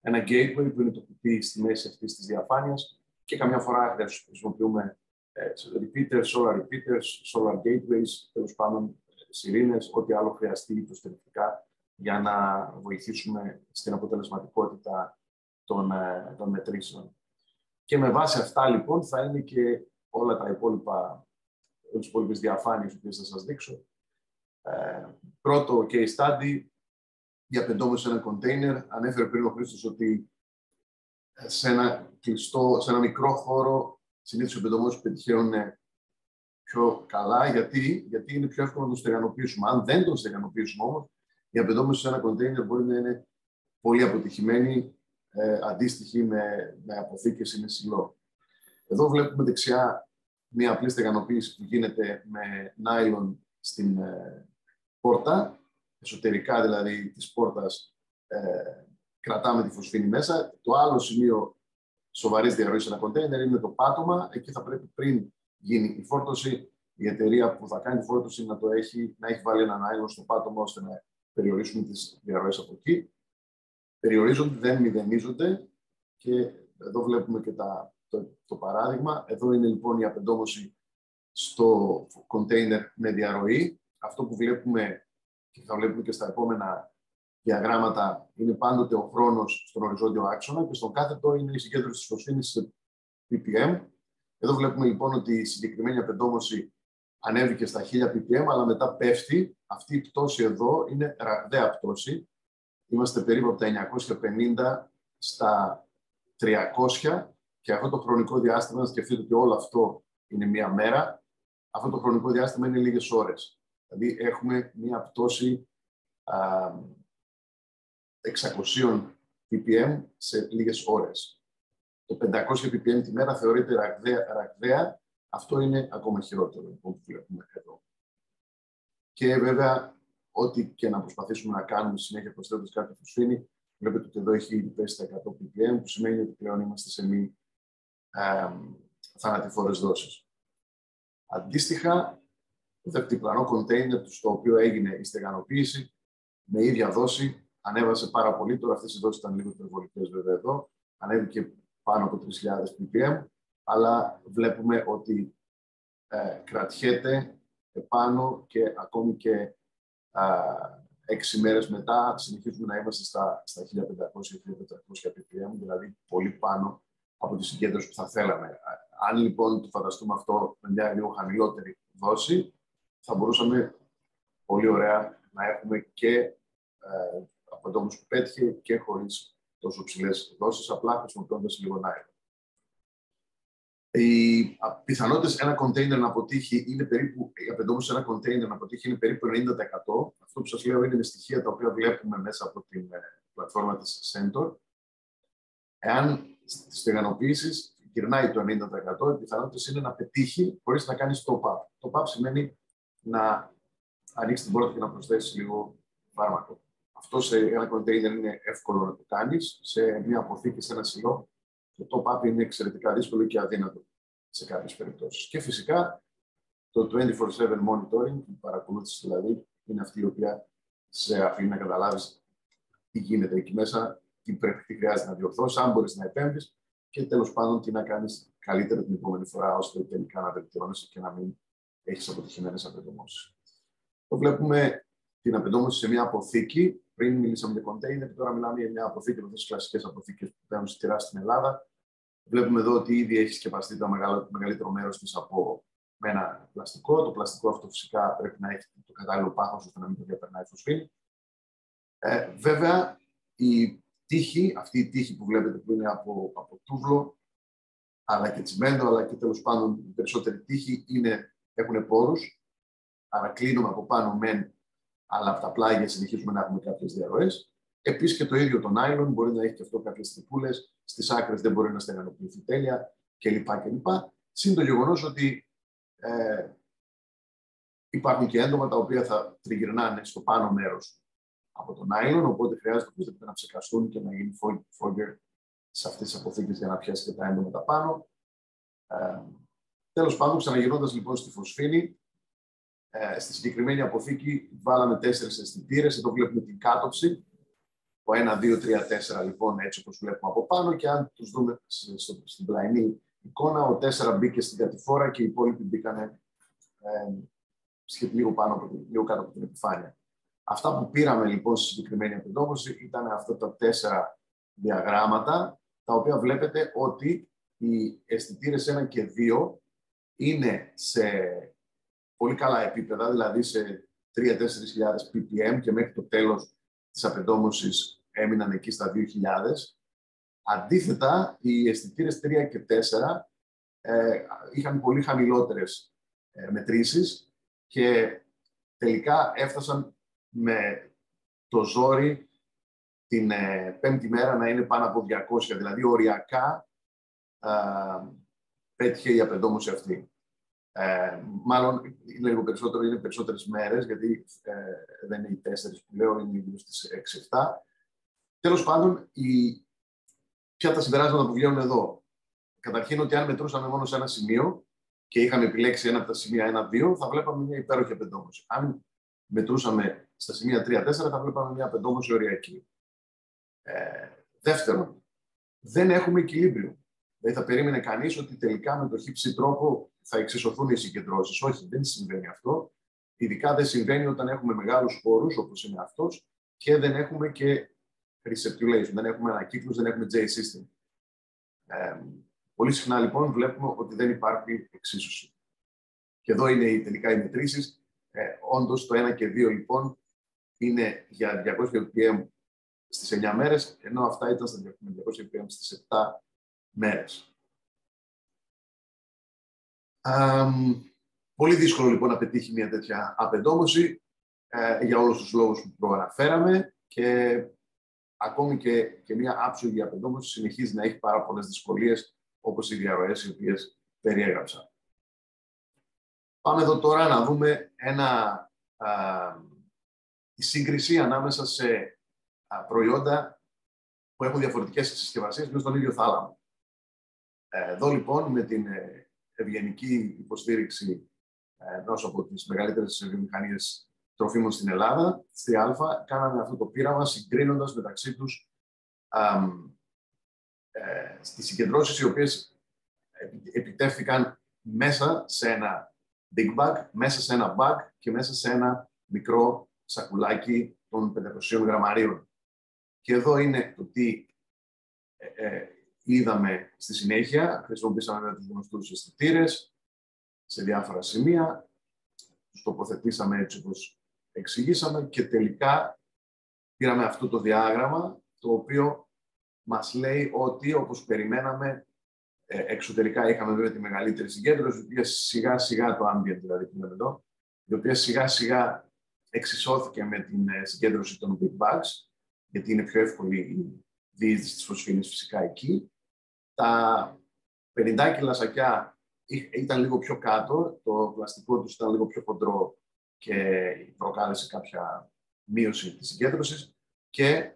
ένα gateway που είναι το κουτί στη μέση αυτής της διαφάνειας και καμιά φορά χρησιμοποιούμε ε, repeaters, solar repeaters, solar gateways, τέλος πάντων σιρήνες, ό,τι άλλο χρειαστεί υποστηρικτικά για να βοηθήσουμε στην αποτελεσματικότητα των, ε, των μετρήσεων. Και με βάση αυτά, λοιπόν, θα είναι και όλα τα υπόλοιπα, τις υπόλοιπες διαφάνειες που θα σας δείξω. Ε, πρώτο case study για πεντόμετρο σε ένα container. Ανέφερε πριν ο Χρήστος ότι σε ένα κλειστό, σε ένα μικρό χώρο, συνήθως οι πεντόμετρους πετυχαίνουν πιο καλά. Γιατί; Γιατί είναι πιο εύκολο να τον στεγανοποιήσουμε. Αν δεν τον στεγανοποιήσουμε όμως, η απεντόμεση σε ένα container μπορεί να είναι πολύ αποτυχημένη, ε, αντίστοιχη με, με αποθήκες ή με σιλό. Εδώ βλέπουμε δεξιά μία απλή στεγανοποίηση που γίνεται με νάιλον στην ε, πόρτα, εσωτερικά δηλαδή της πόρτας ε, κρατάμε τη φωσφίνη μέσα. Το άλλο σημείο σοβαρής διαρροής σε ένα κοντέινερ είναι το πάτωμα. Εκεί θα πρέπει πριν γίνει η φόρτωση, η εταιρεία που θα κάνει τη φόρτωση να, το έχει, να έχει βάλει ένα νάιλον στο πάτωμα ώστε να περιορίσουμε τις διαρροές από εκεί. Περιορίζονται, δεν μηδενίζονται και εδώ βλέπουμε και τα το, το παράδειγμα. Εδώ είναι λοιπόν η απεντόμωση στο container με διαρροή. Αυτό που βλέπουμε και θα βλέπουμε και στα επόμενα διαγράμματα είναι πάντοτε ο χρόνος στον οριζόντιο άξονα και στον κάθετο είναι η συγκέντρωση της φωσφίνης σε ppm. Εδώ βλέπουμε λοιπόν ότι η συγκεκριμένη απεντόμωση ανέβηκε στα 1000 ppm, αλλά μετά πέφτει. Αυτή η πτώση εδώ είναι ραγδαία πτώση. Είμαστε περίπου από τα 950 στα 300 και αυτό το χρονικό διάστημα, να σκεφτείτε ότι όλο αυτό είναι μία μέρα, αυτό το χρονικό διάστημα είναι λίγες ώρες. Δηλαδή έχουμε μία πτώση α, 600 ppm σε λίγες ώρες. Το 500 ppm τη μέρα θεωρείται ραγδαία, ραγδαία. Αυτό είναι ακόμα χειρότερο λοιπόν, που βλέπουμε εδώ. Και βέβαια, ό,τι και να προσπαθήσουμε να κάνουμε συνέχεια προσθέτοντας κάτι φωσφίνη, βλέπετε ότι εδώ έχει ήδη πέσει στα 100 ppm, που σημαίνει ότι πλέον είμαστε σε μη θανατηφόρες δόσεις. Αντίστοιχα, το δεπτυπλανό κοντέινερ στο οποίο έγινε η στεγανοποίηση με ίδια δόση ανέβασε πάρα πολύ. Τώρα αυτές οι δόσεις ήταν λίγο υπερβολικές βέβαια εδώ. Ανέβηκε πάνω από 3.000 ppm, αλλά βλέπουμε ότι ε, κρατιέται επάνω και ακόμη και έξι μέρες μετά συνεχίζουμε να είμαστε στα, στα 1500-1400 ppm, δηλαδή πολύ πάνω από τη συγκέντρωση που θα θέλαμε. Αν λοιπόν το φανταστούμε αυτό με μια λίγο χαμηλότερη δόση, θα μπορούσαμε πολύ ωραία να έχουμε και ε, αποτόμους που πέτυχε και χωρίς τόσο ψηλές δόσεις, απλά χρησιμοποιώντας λίγο νάιλον. Οι πιθανότητες ένα κοντέινερ να αποτύχει είναι περίπου, η απεντόμωση σε ένα κοντέινερ να αποτύχει είναι περίπου 90%. Αυτό που σας λέω είναι με στοιχεία τα οποία βλέπουμε μέσα από την ε, πλατφόρμα της Center. Εάν στις στεγανοποιήσεις γυρνάει το 90%, οι πιθανότητες είναι να πετύχει χωρίς να κάνει top-up. Top-up σημαίνει να ανοίξει την πόρτα και να προσθέσεις λίγο φάρμακο. Αυτό σε ένα κοντέινερ είναι εύκολο να το κάνεις. Σε μια αποθήκη, σε ένα σιλό, το top-up είναι εξαιρετικά δύσκολο και αδύνατο σε κάποιες περιπτώσεις. Και φυσικά το 24-7 monitoring, η παρακολούθηση δηλαδή, είναι αυτή η οποία σε αφήνει να καταλάβεις τι γίνεται εκεί μέσα, τι πρέπει, τι χρειάζεται να διορθώσεις, αν μπορείς να επέμβεις και τέλος πάντων τι να κάνεις καλύτερα την επόμενη φορά, ώστε τελικά να βελτιώνεσαι και να μην έχεις αποτυχημένες απεντομώσεις. Το βλέπουμε την απεντόμωση σε μια αποθήκη. Πριν μιλήσαμε για container, τώρα μιλάμε για μια αποθήκη από τις κλασικές αποθήκες που παίρνουν στη στην Ελλάδα. Βλέπουμε εδώ ότι ήδη έχει σκεπαστεί το μεγαλύτερο μέρος της από με ένα πλαστικό. Το πλαστικό αυτό φυσικά πρέπει να έχει το κατάλληλο πάχο ώστε να μην το διαπερνάει φωσφίνη. Ε, βέβαια, η τύχη, αυτή η τύχη που βλέπετε που είναι από, από τούβλο, αλλά και τσιμέντο, αλλά και τέλος πάντων η περισσότερη τύχη είναι, έχουν πόρους. Άρα κλείνουμε από πάνω μεν, αλλά από τα πλάγια συνεχίζουμε να έχουμε κάποιες διαρροές. Επίσης και το ίδιο το nylon μπορεί να έχει και αυτό κάποιες τρυπούλε. Στις άκρες δεν μπορεί να στεγανοποιηθεί τέλεια κλπ. κλπ. Συν το γεγονός ότι ε, υπάρχουν και έντομα τα οποία θα τριγυρνάνε στο πάνω μέρος από το nylon, οπότε χρειάζεται οπωσδήποτε να ψεκαστούν και να γίνει fogger σε αυτές τις αποθήκες για να πιάσει και τα έντομα τα πάνω. Ε, Τέλος πάντων, ξαναγυρνώντα λοιπόν στη φωσφίνη, ε, στη συγκεκριμένη αποθήκη βάλαμε τέσσερις αισθητήρες. Εδώ βλέπουμε την κάτωψη. Το 1, 2, 3, 4 λοιπόν έτσι όπως βλέπουμε από πάνω και αν τους δούμε στην πλαϊνή εικόνα, ο 4 μπήκε στην κατηφόρα και οι υπόλοιποι μπήκαν ε, λίγο, πάνω από, λίγο κάτω από την επιφάνεια. Αυτά που πήραμε λοιπόν στη συγκεκριμένη απεντόμωση ήταν αυτά τα τέσσερα διαγράμματα, τα οποία βλέπετε ότι οι αισθητήρες 1 και 2 είναι σε πολύ καλά επίπεδα, δηλαδή σε 3-4 ppm και μέχρι το τέλος της απεντόμωσης έμειναν εκεί στα 2.000. Αντίθετα, οι αισθητήρες 3 και 4 ε, είχαν πολύ χαμηλότερες ε, μετρήσεις και τελικά έφτασαν με το ζόρι την ε, πέμπτη μέρα να είναι πάνω από 200, δηλαδή οριακά ε, πέτυχε η απεντόμωση αυτή. Ε, μάλλον είναι λίγο περισσότερο, είναι περισσότερες μέρες, γιατί ε, δεν είναι οι τέσσερις που λέω, είναι γύρω στις 6-7. Τέλος πάντων, η... ποια τα συμπεράσματα που βγαίνουν εδώ. Καταρχήν ότι αν μετρούσαμε μόνο σε ένα σημείο και είχαμε επιλέξει ένα από τα σημεία 1-2, θα βλέπαμε μια υπέροχη απεντόμωση. Αν μετρούσαμε στα σημεία 3-4, θα βλέπαμε μια απεντόμωση οριακή. Ε, δεύτερον, δεν έχουμε οικιλίμπριο. Δηλαδή θα περίμενε κανείς ότι τελικά με το χύψη τρόπο θα εξισωθούν οι συγκεντρώσεις. Όχι, δεν συμβαίνει αυτό. Ειδικά δεν συμβαίνει όταν έχουμε μεγάλους χώρους όπως είναι αυτός και δεν έχουμε και receptulation, δεν έχουμε ανακύκλους, δεν έχουμε J-system. Ε, πολύ συχνά λοιπόν βλέπουμε ότι δεν υπάρχει εξίσωση. Και εδώ είναι τελικά οι μετρήσεις. Ε, Όντως το 1 και 2 λοιπόν είναι για 200 ppm στις 9 μέρες, ενώ αυτά ήταν στα 200 ppm στις 7 μέρες. πολύ δύσκολο λοιπόν να πετύχει μια τέτοια απεντόμωση ε, για όλους τους λόγους που προαναφέραμε και ακόμη και, και μια άψογη απεντόμωση συνεχίζει να έχει πάρα πολλές δυσκολίες όπως οι διαρροές οι οποίες περιέγραψα. Πάμε εδώ τώρα να δούμε ένα, α, τη σύγκριση ανάμεσα σε προϊόντα που έχουν διαφορετικές συσκευασίες μέσα στον ίδιο θάλαμο. Εδώ λοιπόν με την ε, ευγενική υποστήριξη ενός από τις μεγαλύτερες βιομηχανίες τροφίμων στην Ελλάδα, στη Α, κάναμε αυτό το πείραμα συγκρίνοντας μεταξύ τους ε, στις συγκεντρώσεις οι οποίες επιτεύχθηκαν μέσα σε ένα big bag, μέσα σε ένα bag και μέσα σε ένα μικρό σακουλάκι των 500 γραμμαρίων. Και εδώ είναι το τι ε, ε, είδαμε στη συνέχεια. Χρησιμοποίησαμε τους γνωστούς αισθητήρες σε διάφορα σημεία. Τους τοποθετήσαμε έτσι όπως εξηγήσαμε και τελικά πήραμε αυτό το διάγραμμα το οποίο μας λέει ότι όπως περιμέναμε ε, εξωτερικά είχαμε βέβαια τη μεγαλύτερη συγκέντρωση, η οποία σιγά σιγά το ambient δηλαδή που λέμε εδώ, η οποία σιγά σιγά εξισώθηκε με την ε, συγκέντρωση των big bags, γιατί είναι πιο εύκολη η διείσδυση της φωσφίνης φυσικά εκεί. Τα 50 κιλά σακιά ήταν λίγο πιο κάτω, το πλαστικό τους ήταν λίγο πιο χοντρό και προκάλεσε κάποια μείωση της συγκέντρωσης και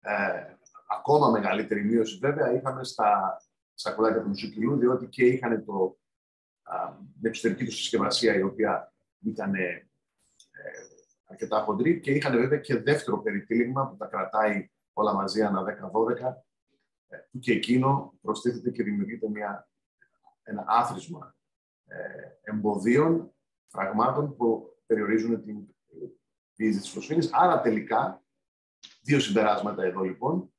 ε, ακόμα μεγαλύτερη μείωση βέβαια είχαμε στα σακουλάκια του μισού διότι και είχαν το, α, την εξωτερική τους συσκευασία η οποία ήταν ε, αρκετά χοντρή και είχαν βέβαια και δεύτερο περιτύλιγμα που τα κρατάει όλα μαζί ανά 10-12 ε, που και εκείνο προστίθεται και δημιουργείται μια, ένα άθροισμα ε, εμποδίων, φραγμάτων που περιορίζουν την πίεση της φωσφίνης. Άρα τελικά, δύο συμπεράσματα εδώ λοιπόν.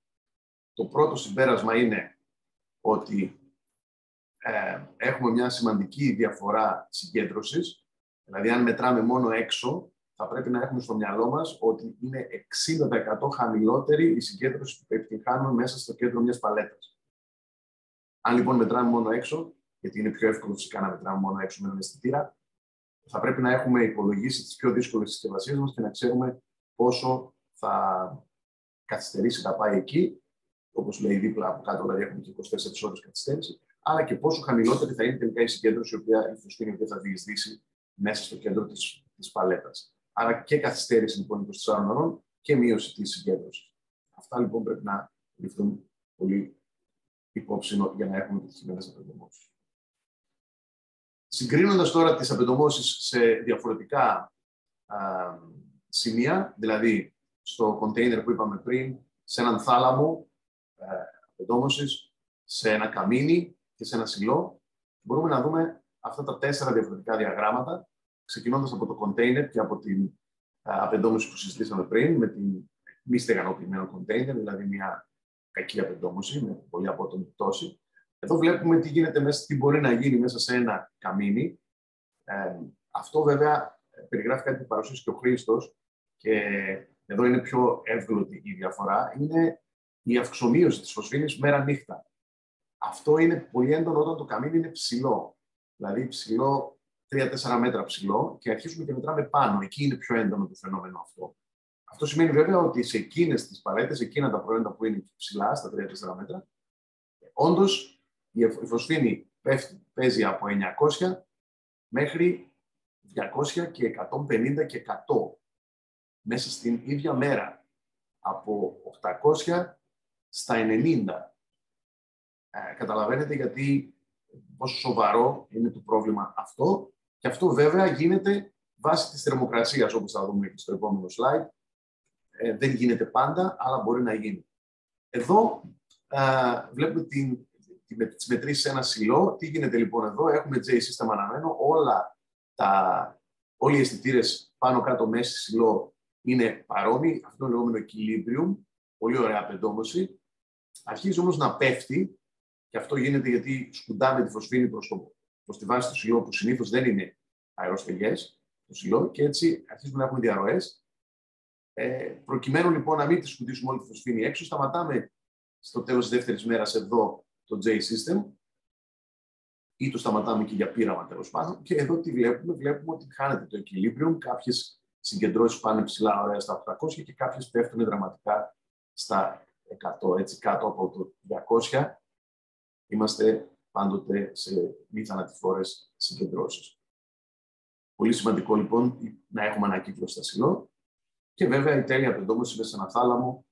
Το πρώτο συμπέρασμα είναι ότι ε, έχουμε μια σημαντική διαφορά συγκέντρωσης. Δηλαδή, αν μετράμε μόνο έξω, θα πρέπει να έχουμε στο μυαλό μας ότι είναι 60% χαμηλότερη η συγκέντρωση που επιτυγχάνουμε μέσα στο κέντρο μιας παλέτας. Αν λοιπόν μετράμε μόνο έξω, γιατί είναι πιο εύκολο φυσικά να μετράμε μόνο έξω με έναν αισθητήρα, θα πρέπει να έχουμε υπολογίσει τις πιο δύσκολες συσκευασίες μας και να ξέρουμε πόσο θα καθυστερήσει να πάει εκεί όπως λέει δίπλα από κάτω, δηλαδή έχουμε και 24 ώρες καθυστέρηση, αλλά και πόσο χαμηλότερη θα είναι τελικά η συγκέντρωση η οποία η φουσκίνη θα διεισδύσει μέσα στο κέντρο της της παλέτας. Άρα και καθυστέρηση λοιπόν 24 ώρων και μείωση της συγκέντρωσης. Αυτά λοιπόν πρέπει να ληφθούν πολύ υπόψη για να έχουμε επιτυχημένε απεντομώσει. Συγκρίνοντας τώρα τις απεντομώσει σε διαφορετικά α, σημεία, δηλαδή στο container που είπαμε πριν, σε έναν θάλαμο απεντόμωσης, σε ένα καμίνι και σε ένα σιλό. Μπορούμε να δούμε αυτά τα τέσσερα διαφορετικά διαγράμματα, ξεκινώντας από το container και από την απεντόμωση που συζητήσαμε πριν, με την μη στεγανοποιημένο container, δηλαδή μια κακή απεντόμωση με πολύ απότομη πτώση. Εδώ βλέπουμε τι γίνεται μέσα, τι μπορεί να γίνει μέσα σε ένα καμίνι. Ε, αυτό βέβαια περιγράφει κάτι που παρουσίασε και ο Χρήστος και εδώ είναι πιο εύγλωτη η διαφορά. Είναι η αυξομοίωση της φωσφίνη μέρα-νύχτα. Αυτό είναι πολύ έντονο όταν το καμίνι είναι ψηλό. Δηλαδή ψηλό, 3-4 μέτρα ψηλό και αρχίζουμε και μετράμε πάνω. Εκεί είναι πιο έντονο το φαινόμενο αυτό. Αυτό σημαίνει βέβαια ότι σε εκείνες τις παλέτε, εκείνα τα προϊόντα που είναι ψηλά, στα 3-4 μέτρα, όντως η φωσφίνη πέφτει, παίζει από 900 μέχρι 200 και 150 και 100 μέσα στην ίδια μέρα. Από 800 στα 90. Ε, καταλαβαίνετε γιατί πόσο σοβαρό είναι το πρόβλημα αυτό. Και αυτό βέβαια γίνεται βάσει της θερμοκρασίας, όπως θα δούμε και στο επόμενο slide. Ε, δεν γίνεται πάντα, αλλά μπορεί να γίνει. Εδώ ε, βλέπουμε την, την, τις μετρήσεις σε ένα σιλό. Τι γίνεται λοιπόν εδώ, έχουμε J-System αναμένο, όλα τα, όλοι οι αισθητήρες πάνω κάτω μέση σιλό είναι παρόμοιοι. Αυτό είναι λεγόμενο equilibrium, πολύ ωραία απεντόμωση. Αρχίζει όμως να πέφτει και αυτό γίνεται γιατί σκουντάμε τη φωσφίνη προς, το, προς τη βάση του σιλό που συνήθως δεν είναι αεροστεγές το σιλό και έτσι αρχίζουμε να έχουμε διαρροές. Ε, προκειμένου λοιπόν να μην τη σκουτίσουμε όλη τη φωσφίνη έξω, σταματάμε στο τέλος της δεύτερης μέρας εδώ το J-System ή το σταματάμε και για πείραμα τέλος πάντων. Και εδώ τι βλέπουμε, βλέπουμε ότι χάνεται το equilibrium, κάποιες συγκεντρώσεις πάνε ψηλά ωραία στα 800 και κάποιες πέφτουν δραματικά στα 100, έτσι κάτω από το 200, είμαστε πάντοτε σε μη θανατηφόρες συγκεντρώσεις. Πολύ σημαντικό λοιπόν να έχουμε ανακύκλωση στα σιλό και βέβαια η τέλεια πεντόμωση μέσα σε ένα θάλαμο,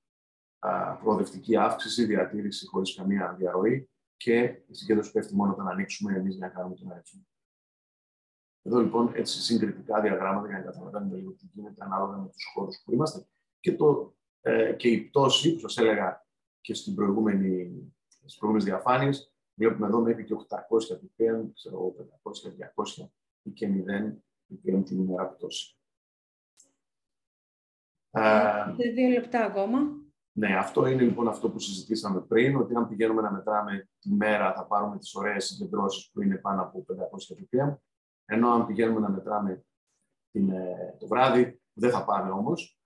προοδευτική αύξηση, διατήρηση χωρίς καμία διαρροή και η συγκέντρωση πέφτει μόνο όταν ανοίξουμε εμείς για να κάνουμε τον αριθμό. Εδώ λοιπόν έτσι συγκριτικά διαγράμματα για να καταλαβαίνουμε λίγο τι γίνεται ανάλογα με τους χώρους που είμαστε και, το, ε, και η πτώση που σας έλεγα και στην προηγούμενη, στις προηγούμενες διαφάνειες, βλέπουμε εδώ μέχρι και 800 ppm, ξέρω 500, 200 ή και 0 ppm την ημέρα πτώση. Σε δύο λεπτά ακόμα. Ναι, αυτό είναι λοιπόν αυτό που συζητήσαμε πριν, ότι αν πηγαίνουμε να μετράμε τη μέρα θα πάρουμε τις ωραίες συγκεντρώσεις που είναι πάνω από 500 ppm, ενώ αν πηγαίνουμε να μετράμε την, ε, το βράδυ, που δεν θα πάμε όμως,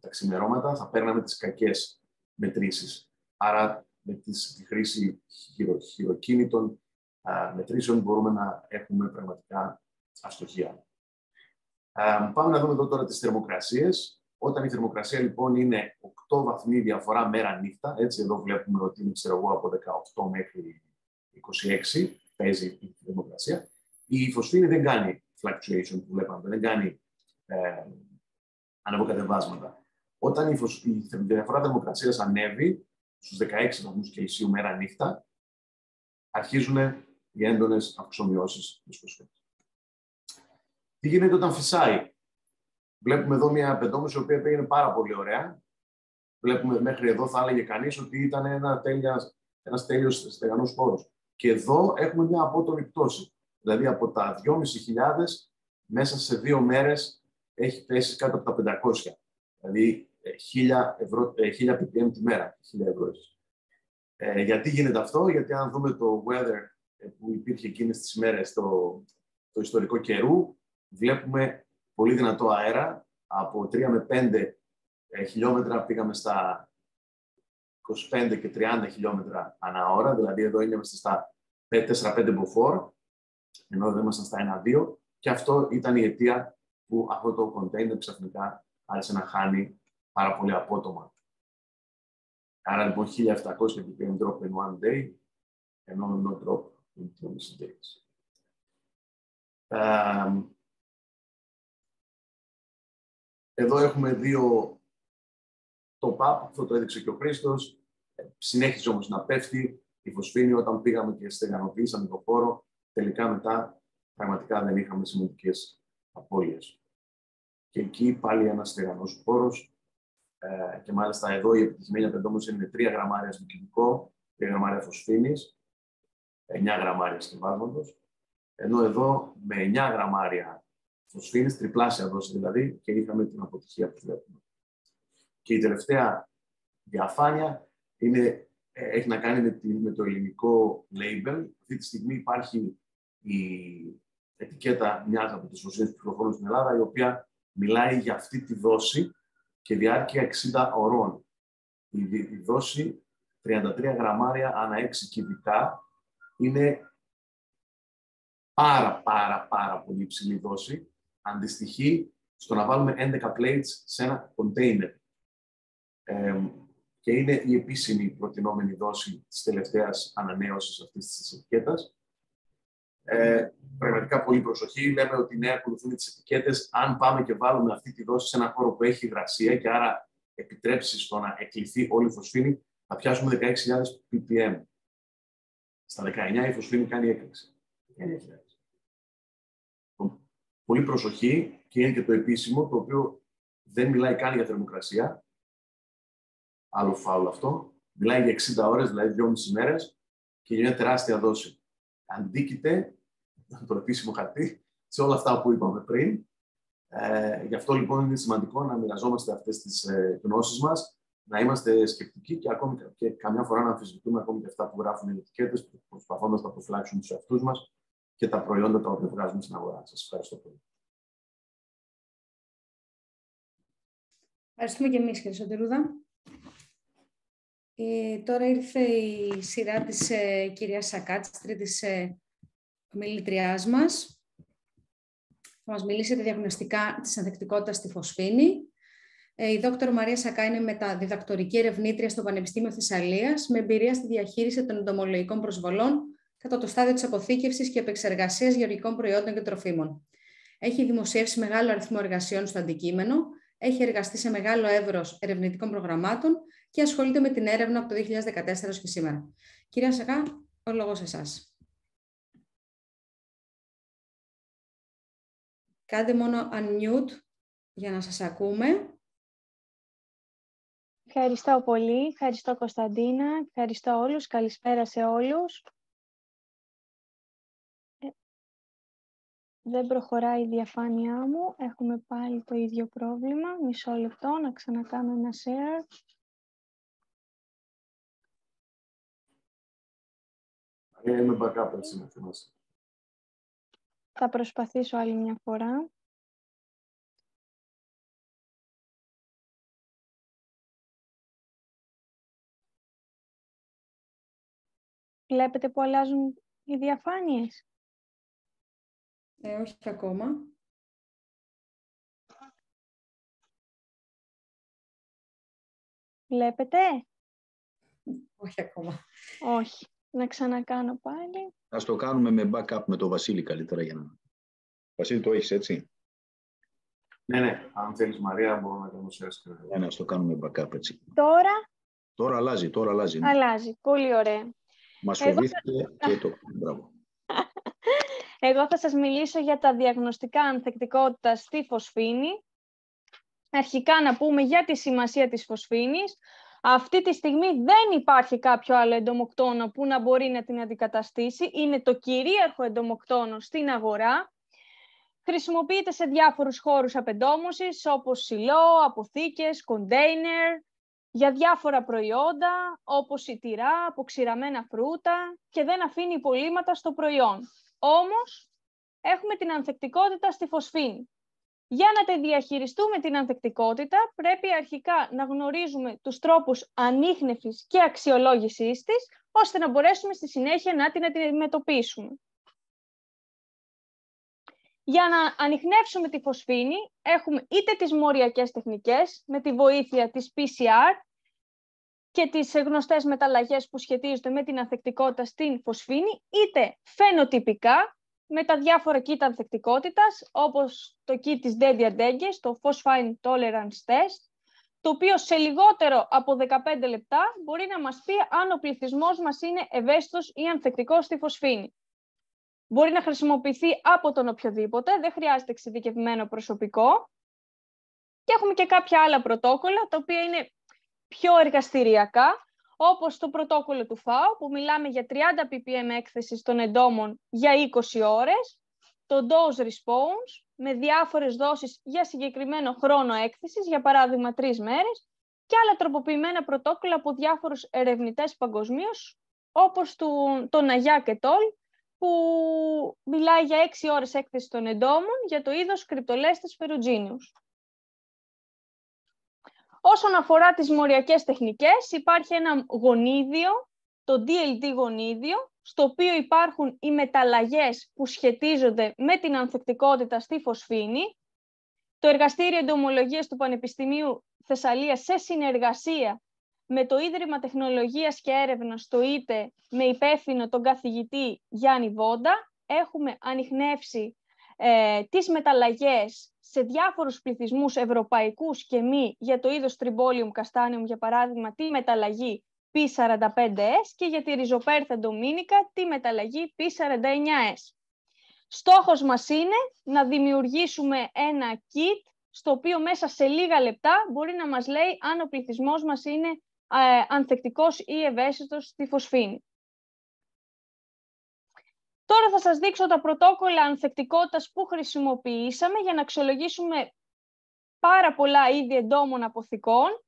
τα ξημερώματα, θα παίρναμε τις κακές μετρήσεις. Άρα με τη χρήση χειρο, χειροκίνητων α, μετρήσεων μπορούμε να έχουμε πραγματικά αστοχία. Α, πάμε να δούμε εδώ τώρα τις θερμοκρασίες. Όταν η θερμοκρασία λοιπόν είναι 8 βαθμοί διαφορά μέρα-νύχτα, έτσι εδώ βλέπουμε ότι είναι ξέρω εγώ, από 18 μέχρι 26, παίζει η θερμοκρασία, η φωσφίνη δεν κάνει fluctuation που βλέπαμε, δεν κάνει ε, ανεβοκατεβάσματα. Όταν η, φωσ... η διαφορά θερμοκρασίας ανέβει στους 16 βαθμούς Κελσίου μέρα νύχτα, αρχίζουν οι έντονες αυξομοιώσεις της φωσφίνη. Τι γίνεται όταν φυσάει; Βλέπουμε εδώ μια πεντόμηση η οποία πήγαινε πάρα πολύ ωραία. Βλέπουμε μέχρι εδώ θα έλεγε κανείς ότι ήταν ένα τέλεια, ένας τέλειος στεγανός χώρος. Και εδώ έχουμε μια απότομη πτώση. Δηλαδή από τα 2.500 μέσα σε δύο μέρες έχει πέσει κάτω από τα 500. Δηλαδή 1000, ευρώ, 1000 ppm τη μέρα. 1000 ευρώ. Ε, γιατί γίνεται αυτό, γιατί αν δούμε το weather ε, που υπήρχε εκείνες τις ημέρες το, το ιστορικό καιρού, βλέπουμε πολύ δυνατό αέρα. Από 3 με 5 ε, χιλιόμετρα πήγαμε στα 25 και 30 χιλιόμετρα ανά ώρα, δηλαδή εδώ είμαστε στα 4-5 μποφόρ, ενώ εδώ ήμασταν στα 1-2, και αυτό ήταν η αιτία που αυτό το container ξαφνικά άρχισε να χάνει πάρα πολύ απότομα. Άρα λοιπόν 1700 ppm drop in one day, ενώ no drop in two days. εδώ έχουμε δύο top-up, αυτό το έδειξε και ο Χρήστος. Συνέχιζε όμως να πέφτει η φωσφίνη όταν πήγαμε και στεγανοποιήσαμε το χώρο. Τελικά μετά πραγματικά δεν είχαμε σημαντικές απώλειες. Και εκεί πάλι ένας στεγανός χώρος ε, και μάλιστα εδώ η επιτυχημένη απεντόμωση είναι 3 γραμμάρια στο κυβικό, 3 γραμμάρια φωσφίνης, 9 γραμμάρια σκευάσματος, ενώ εδώ με 9 γραμμάρια φωσφίνης, τριπλάσια δόση δηλαδή, και είχαμε την αποτυχία που βλέπουμε. Και η τελευταία διαφάνεια είναι, ε, έχει να κάνει με, με το ελληνικό label. Αυτή τη στιγμή υπάρχει η ετικέτα μιας από τις ουσίες που κυκλοφορούν στην Ελλάδα, η οποία μιλάει για αυτή τη δόση και διάρκεια 60 ωρών. Η, δόση 33 γραμμάρια ανά 6 κυβικά είναι πάρα πάρα πάρα πολύ υψηλή δόση. Αντιστοιχεί στο να βάλουμε 11 plates σε ένα container. και είναι η επίσημη προτινόμενη δόση της τελευταίας ανανέωσης αυτής της ετικέτας. Ε, πραγματικά πολύ προσοχή. Λέμε ότι ναι, ακολουθούν τις ετικέτες. Αν πάμε και βάλουμε αυτή τη δόση σε ένα χώρο που έχει υγρασία και άρα επιτρέψει στο να εκλειθεί όλη η φωσφίνη, θα πιάσουμε 16.000 ppm. Στα 19 η φωσφίνη κάνει έκρηξη. Πολύ προσοχή και είναι και το επίσημο, το οποίο δεν μιλάει καν για θερμοκρασία. Άλλο φάουλ αυτό. Μιλάει για 60 ώρες, δηλαδή 2,5 μέρες και για μια τεράστια δόση. Αντίκειται το επίσημο χαρτί σε όλα αυτά που είπαμε πριν. Ε, γι' αυτό λοιπόν είναι σημαντικό να μοιραζόμαστε αυτές τις ε, γνώσεις μας, να είμαστε σκεπτικοί και ακόμη και καμιά φορά να αμφισβητούμε ακόμη και αυτά που γράφουν οι ετικέτες, προσπαθώντας να προφυλάξουμε τους εαυτούς μας και τα προϊόντα τα οποία βγάζουμε στην αγορά. Σας ευχαριστώ πολύ. Ευχαριστούμε και εμείς, κύριε Σωτηρούδα. Ε, τώρα ήρθε η σειρά της ε, κυρίας Σακά, της τρίτης ε, ομιλητριάς μας. Θα μας μιλήσει διαγνωστικά της ανθεκτικότητας στη φωσφίνη. Ε, η δόκτωρο Μαρία Σακά είναι μεταδιδακτορική ερευνήτρια στο Πανεπιστήμιο Θεσσαλίας με εμπειρία στη διαχείριση των εντομολογικών προσβολών κατά το στάδιο της αποθήκευσης και επεξεργασίας γεωργικών προϊόντων και τροφίμων. Έχει δημοσιεύσει μεγάλο αριθμό εργασιών στο αντικείμενο, έχει εργαστεί σε μεγάλο εύρος ερευνητικών προγραμμάτων και ασχολείται με την έρευνα από το 2014 και σήμερα. Κυρία Σακά, Ο λόγος εσάς. Κάντε μόνο unmute για να σας ακούμε. Ευχαριστώ πολύ. Ευχαριστώ Κωνσταντίνα. Ευχαριστώ όλους. Καλησπέρα σε όλους. Ε, δεν προχωράει η διαφάνειά μου. Έχουμε πάλι το ίδιο πρόβλημα. Μισό λεπτό να ξανακάνω ένα share. Είμαι backup, έτσι Θα προσπαθήσω άλλη μια φορά. Βλέπετε που αλλάζουν οι διαφάνειες. Ε, όχι ακόμα. Βλέπετε; Όχι ακόμα. Όχι. Να ξανακάνω πάλι. Ας το κάνουμε με backup με το Βασίλη καλύτερα για να... Βασίλη, το έχεις έτσι; Ναι, ναι. Αν θέλεις Μαρία, μπορώ να κάνω share. Ναι, ναι, ας το κάνουμε backup έτσι. Τώρα; Τώρα αλλάζει, τώρα αλλάζει. Ναι. Αλλάζει. Πολύ ωραία. Μας φοβήθηκε και το... Μπράβο. Εγώ θα σας μιλήσω για τα διαγνωστικά ανθεκτικότητα στη φωσφίνη. Αρχικά να πούμε για τη σημασία της φωσφίνης. Αυτή τη στιγμή δεν υπάρχει κάποιο άλλο εντομοκτόνο που να μπορεί να την αντικαταστήσει. Είναι το κυρίαρχο εντομοκτόνο στην αγορά. Χρησιμοποιείται σε διάφορους χώρους απεντόμωσης, όπως σιλό, αποθήκες, κοντέινερ, για διάφορα προϊόντα, όπως τυρά, αποξηραμένα φρούτα και δεν αφήνει υπολείμματα στο προϊόν. Όμως, έχουμε την ανθεκτικότητα στη φωσφίνη. Για να τη διαχειριστούμε την ανθεκτικότητα, πρέπει αρχικά να γνωρίζουμε τους τρόπους ανείχνευσης και αξιολόγησής της, ώστε να μπορέσουμε στη συνέχεια να την αντιμετωπίσουμε. Για να ανοιχνεύσουμε τη φωσφίνη, έχουμε είτε τις μοριακές τεχνικές, με τη βοήθεια της PCR και τις γνωστές μεταλλαγές που σχετίζονται με την ανθεκτικότητα στην φωσφίνη, είτε φαινοτυπικά, με τα διάφορα kit ανθεκτικότητας, όπως το kit της Debbie Adegges, το Phosphine Tolerance Test, το οποίο σε λιγότερο από 15 λεπτά μπορεί να μας πει αν ο πληθυσμός μας είναι ευαίσθητος ή ανθεκτικός στη φωσφίνη. Μπορεί να χρησιμοποιηθεί από τον οποιοδήποτε, δεν χρειάζεται εξειδικευμένο προσωπικό. Και έχουμε και κάποια άλλα πρωτόκολλα, τα οποία είναι πιο εργαστηριακά, όπως το πρωτόκολλο του ΦΑΟ, που μιλάμε για 30 ppm έκθεσης των εντόμων για 20 ώρες, το dose response, με διάφορες δόσεις για συγκεκριμένο χρόνο έκθεσης, για παράδειγμα τρεις μέρες, και άλλα τροποποιημένα πρωτόκολλα από διάφορους ερευνητές παγκοσμίως, όπως του, τον Αγιά και Τόλ, που μιλάει για 6 ώρες έκθεσης των εντόμων για το είδος κρυπτολέστες φερουτζίνιους. Όσον αφορά τις μοριακές τεχνικές, υπάρχει ένα γονίδιο, το DLD γονίδιο, στο οποίο υπάρχουν οι μεταλλαγές που σχετίζονται με την ανθεκτικότητα στη φωσφίνη. Το Εργαστήριο Εντομολογίας του Πανεπιστημίου Θεσσαλίας σε συνεργασία με το Ίδρυμα Τεχνολογίας και Έρευνας, το ΙΤΕ, με υπεύθυνο τον καθηγητή Γιάννη Βόντα, έχουμε ανοιχνεύσει ε, τις μεταλλαγές σε διάφορους πληθυσμούς ευρωπαϊκούς και μη για το είδος Tribolium castaneum, για παράδειγμα, τη μεταλλαγή P45S και για τη ριζοπέρθα ντομίνικα τη μεταλλαγή P49S. Στόχος μας είναι να δημιουργήσουμε ένα kit στο οποίο μέσα σε λίγα λεπτά μπορεί να μας λέει αν ο πληθυσμός μας είναι ε, ανθεκτικός ή ευαίσθητος στη φωσφίνη. Τώρα θα σας δείξω τα πρωτόκολλα ανθεκτικότητας που χρησιμοποιήσαμε για να αξιολογήσουμε πάρα πολλά είδη εντόμων αποθηκών.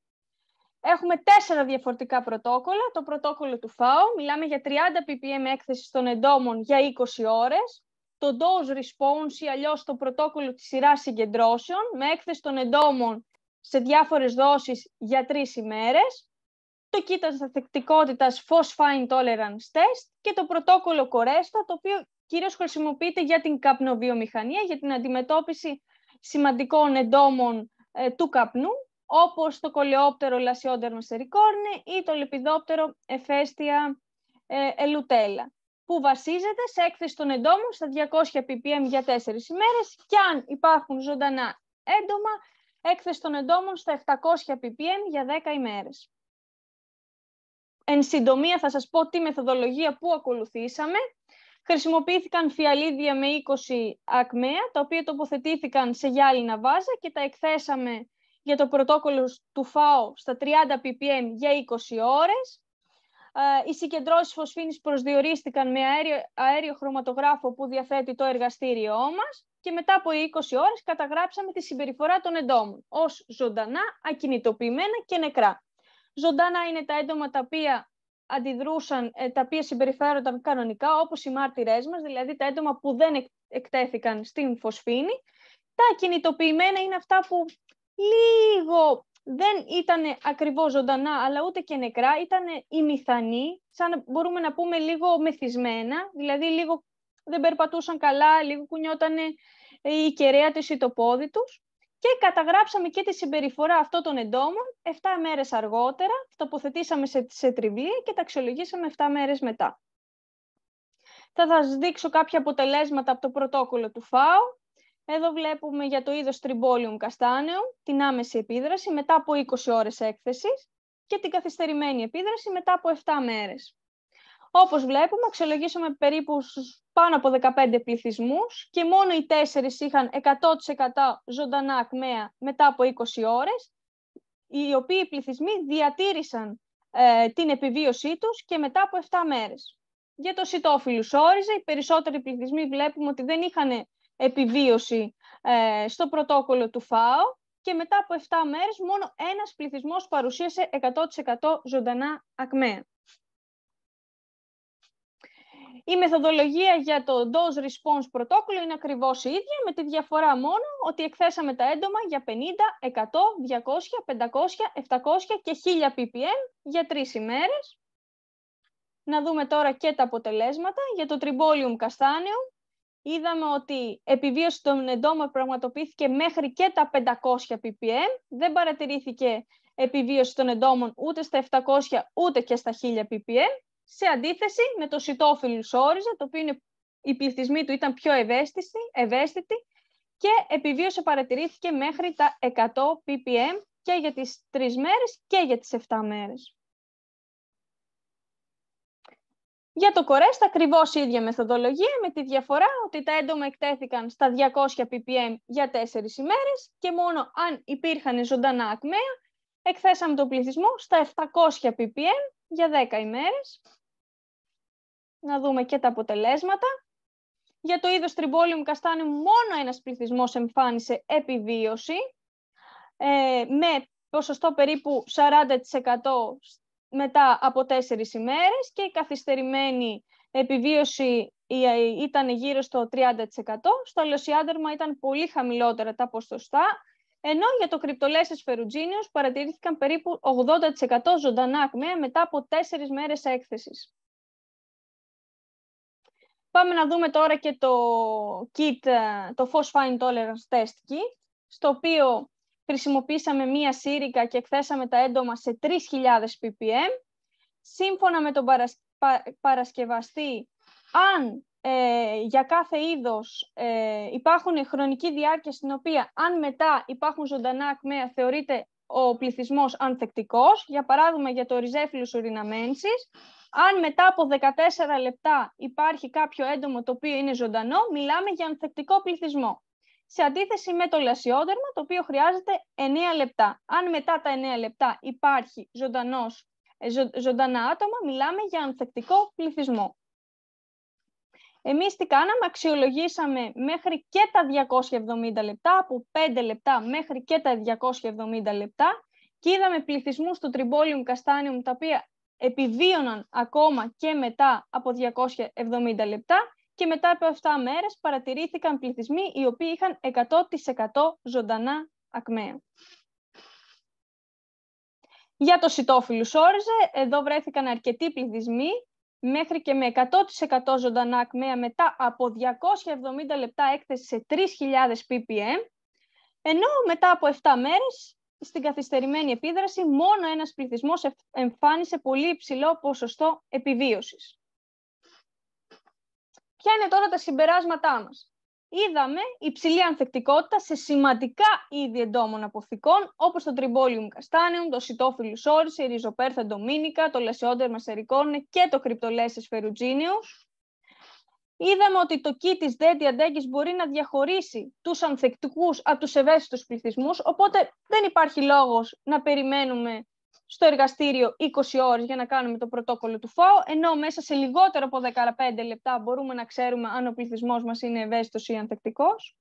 Έχουμε τέσσερα διαφορετικά πρωτόκολλα. Το πρωτόκολλο του ΦΑΟ, μιλάμε για 30 ppm έκθεσης των εντόμων για 20 ώρες. Το dose response ή αλλιώς το πρωτόκολλο της σειράς συγκεντρώσεων με έκθεση των εντόμων σε διάφορες δόσεις για τρεις ημέρες το κοίτας ανθεκτικότητας Phosphine Tolerance Test και το πρωτόκολλο Κορέστα, το οποίο κυρίως χρησιμοποιείται για την καπνοβιομηχανία, για την αντιμετώπιση σημαντικών εντόμων ε, του καπνού, όπως το κολεόπτερο Lasiodderma sericorne ή το λεπιδόπτερο Εφέστια ε, ελουτέλα, που βασίζεται σε έκθεση των εντόμων στα 200 ppm για 4 ημέρες και αν υπάρχουν ζωντανά έντομα, έκθεση των εντόμων στα 700 ppm για 10 ημέρες. Εν συντομία θα σας πω τι μεθοδολογία που ακολουθήσαμε. Χρησιμοποιήθηκαν φιαλίδια με 20 ακμαία, τα οποία τοποθετήθηκαν σε γυάλινα βάζα και τα εκθέσαμε για το πρωτόκολλο του ΦΑΟ στα 30 ppm για 20 ώρες. Οι συγκεντρώσεις φωσφίνης προσδιορίστηκαν με αέριο, αέριο χρωματογράφο που διαθέτει το εργαστήριό μας και μετά από 20 ώρες καταγράψαμε τη συμπεριφορά των εντόμων ως ζωντανά, ακινητοποιημένα και νεκρά. Ζωντανά είναι τα έντομα τα οποία αντιδρούσαν, ε, τα οποία συμπεριφέρονταν κανονικά, όπως οι μάρτυρές μας, δηλαδή τα έντομα που δεν εκτέθηκαν στην φωσφίνη. Τα ακινητοποιημένα είναι αυτά που λίγο δεν ήταν ακριβώς ζωντανά, αλλά ούτε και νεκρά, ήταν ημιθανοί, σαν μπορούμε να πούμε λίγο μεθυσμένα, δηλαδή λίγο δεν περπατούσαν καλά, λίγο κουνιότανε η κεραία της ή το πόδι τους. Και καταγράψαμε και τη συμπεριφορά αυτών των εντόμων 7 μέρες αργότερα, τοποθετήσαμε σε, σε τριβλία και τα αξιολογήσαμε 7 μέρες μετά. Θα σας δείξω κάποια αποτελέσματα από το πρωτόκολλο του ΦΑΟ. Εδώ βλέπουμε για το είδος τριμπόλιουμ καστάνεου την άμεση επίδραση μετά από 20 ώρες έκθεσης και την καθυστερημένη επίδραση μετά από 7 μέρες. Όπως βλέπουμε, αξιολογήσαμε περίπου πάνω από 15 πληθυσμούς και μόνο οι τέσσερις είχαν 100% ζωντανά ακμαία μετά από 20 ώρες, οι οποίοι πληθυσμοί διατήρησαν ε, την επιβίωσή τους και μετά από 7 μέρες. Για το σιτόφιλου όριζε, οι περισσότεροι πληθυσμοί βλέπουμε ότι δεν είχαν επιβίωση ε, στο πρωτόκολλο του ΦΑΟ και μετά από 7 μέρες μόνο ένας πληθυσμός παρουσίασε 100% ζωντανά ακμαία. Η μεθοδολογία για το dose response πρωτόκολλο είναι ακριβώς η ίδια, με τη διαφορά μόνο ότι εκθέσαμε τα έντομα για 50, 100, 200, 500, 700 και 1000 ppm για τρεις ημέρες. Να δούμε τώρα και τα αποτελέσματα. Για το Tribolium castaneum είδαμε ότι η επιβίωση των εντόμων πραγματοποιήθηκε μέχρι και τα 500 ppm. Δεν παρατηρήθηκε επιβίωση των εντόμων ούτε στα 700 ούτε και στα 1000 ppm σε αντίθεση με το σιτόφιλου όριζα, το οποίο είναι, οι πληθυσμοί του ήταν πιο ευαίσθητοι, ευαίσθητοι και επιβίωση παρατηρήθηκε μέχρι τα 100 ppm και για τις 3 μέρες και για τις 7 μέρες. Για το κορέστα, ακριβώς η ίδια μεθοδολογία, με τη διαφορά ότι τα έντομα εκτέθηκαν στα 200 ppm για 4 ημέρες και μόνο αν υπήρχαν ζωντανά ακμαία, εκθέσαμε τον πληθυσμό στα 700 ppm για 10 ημέρες να δούμε και τα αποτελέσματα. Για το είδος τριμπόλιουμ καστάνιου μόνο ένας πληθυσμός εμφάνισε επιβίωση ε, με ποσοστό περίπου 40% μετά από τέσσερις ημέρες και η καθυστερημένη επιβίωση ήταν γύρω στο 30%. Στο αλλοσιάντερμα ήταν πολύ χαμηλότερα τα ποσοστά, ενώ για το κρυπτολέσες φερουτζίνιος παρατηρήθηκαν περίπου 80% ζωντανά ακμαία μετά από τέσσερις μέρες έκθεσης. Πάμε να δούμε τώρα και το kit, ε, το Phosphine Tolerance Test Kit, στο οποίο χρησιμοποίησαμε μία σύρικα και εκθέσαμε τα έντομα σε 3.000 ppm. Σύμφωνα με τον παρασκευαστή, αν ε, για κάθε είδος ε, υπάρχουν χρονική διάρκεια στην οποία αν μετά υπάρχουν ζωντανά ακμαία θεωρείται ο πληθυσμός ανθεκτικός, για παράδειγμα για το ριζέφιλους ουριναμένσης, αν μετά από 14 λεπτά υπάρχει κάποιο έντομο το οποίο είναι ζωντανό, μιλάμε για ανθεκτικό πληθυσμό. Σε αντίθεση με το λασιόδερμα, το οποίο χρειάζεται 9 λεπτά. Αν μετά τα 9 λεπτά υπάρχει ζωντανός, ε, ζω, ζωντανά άτομα, μιλάμε για ανθεκτικό πληθυσμό. Εμείς τι κάναμε, αξιολογήσαμε μέχρι και τα 270 λεπτά, από 5 λεπτά μέχρι και τα 270 λεπτά και είδαμε πληθυσμούς του τριμπόλιουμ καστάνιουμ τα οποία επιβίωναν ακόμα και μετά από 270 λεπτά και μετά από 7 μέρες παρατηρήθηκαν πληθυσμοί οι οποίοι είχαν 100% ζωντανά ακμαία. Για το σιτόφιλου όριζε, εδώ βρέθηκαν αρκετοί πληθυσμοί μέχρι και με 100% ζωντανά ακμαία μετά από 270 λεπτά έκθεση σε 3.000 ppm, ενώ μετά από 7 μέρες στην καθυστερημένη επίδραση μόνο ένας πληθυσμός εμφάνισε πολύ υψηλό ποσοστό επιβίωσης. Ποια είναι τώρα τα συμπεράσματά μας; είδαμε υψηλή ανθεκτικότητα σε σημαντικά είδη εντόμων αποθηκών, όπως το Tribolium castaneum, το Sitophilus oris, η Rhizopέρθα dominica, το Lesioderma sericone και το Cryptolesis ferrugineux. Είδαμε ότι το kit της δέντη αντέγγις μπορεί να διαχωρίσει τους ανθεκτικούς από τους ευαίσθητους πληθυσμούς, οπότε δεν υπάρχει λόγος να περιμένουμε στο εργαστήριο 20 ώρες για να κάνουμε το πρωτόκολλο του ΦΑΟ, ενώ μέσα σε λιγότερο από 15 λεπτά μπορούμε να ξέρουμε αν ο πληθυσμός μας είναι ευαίσθητος ή ανθεκτικός.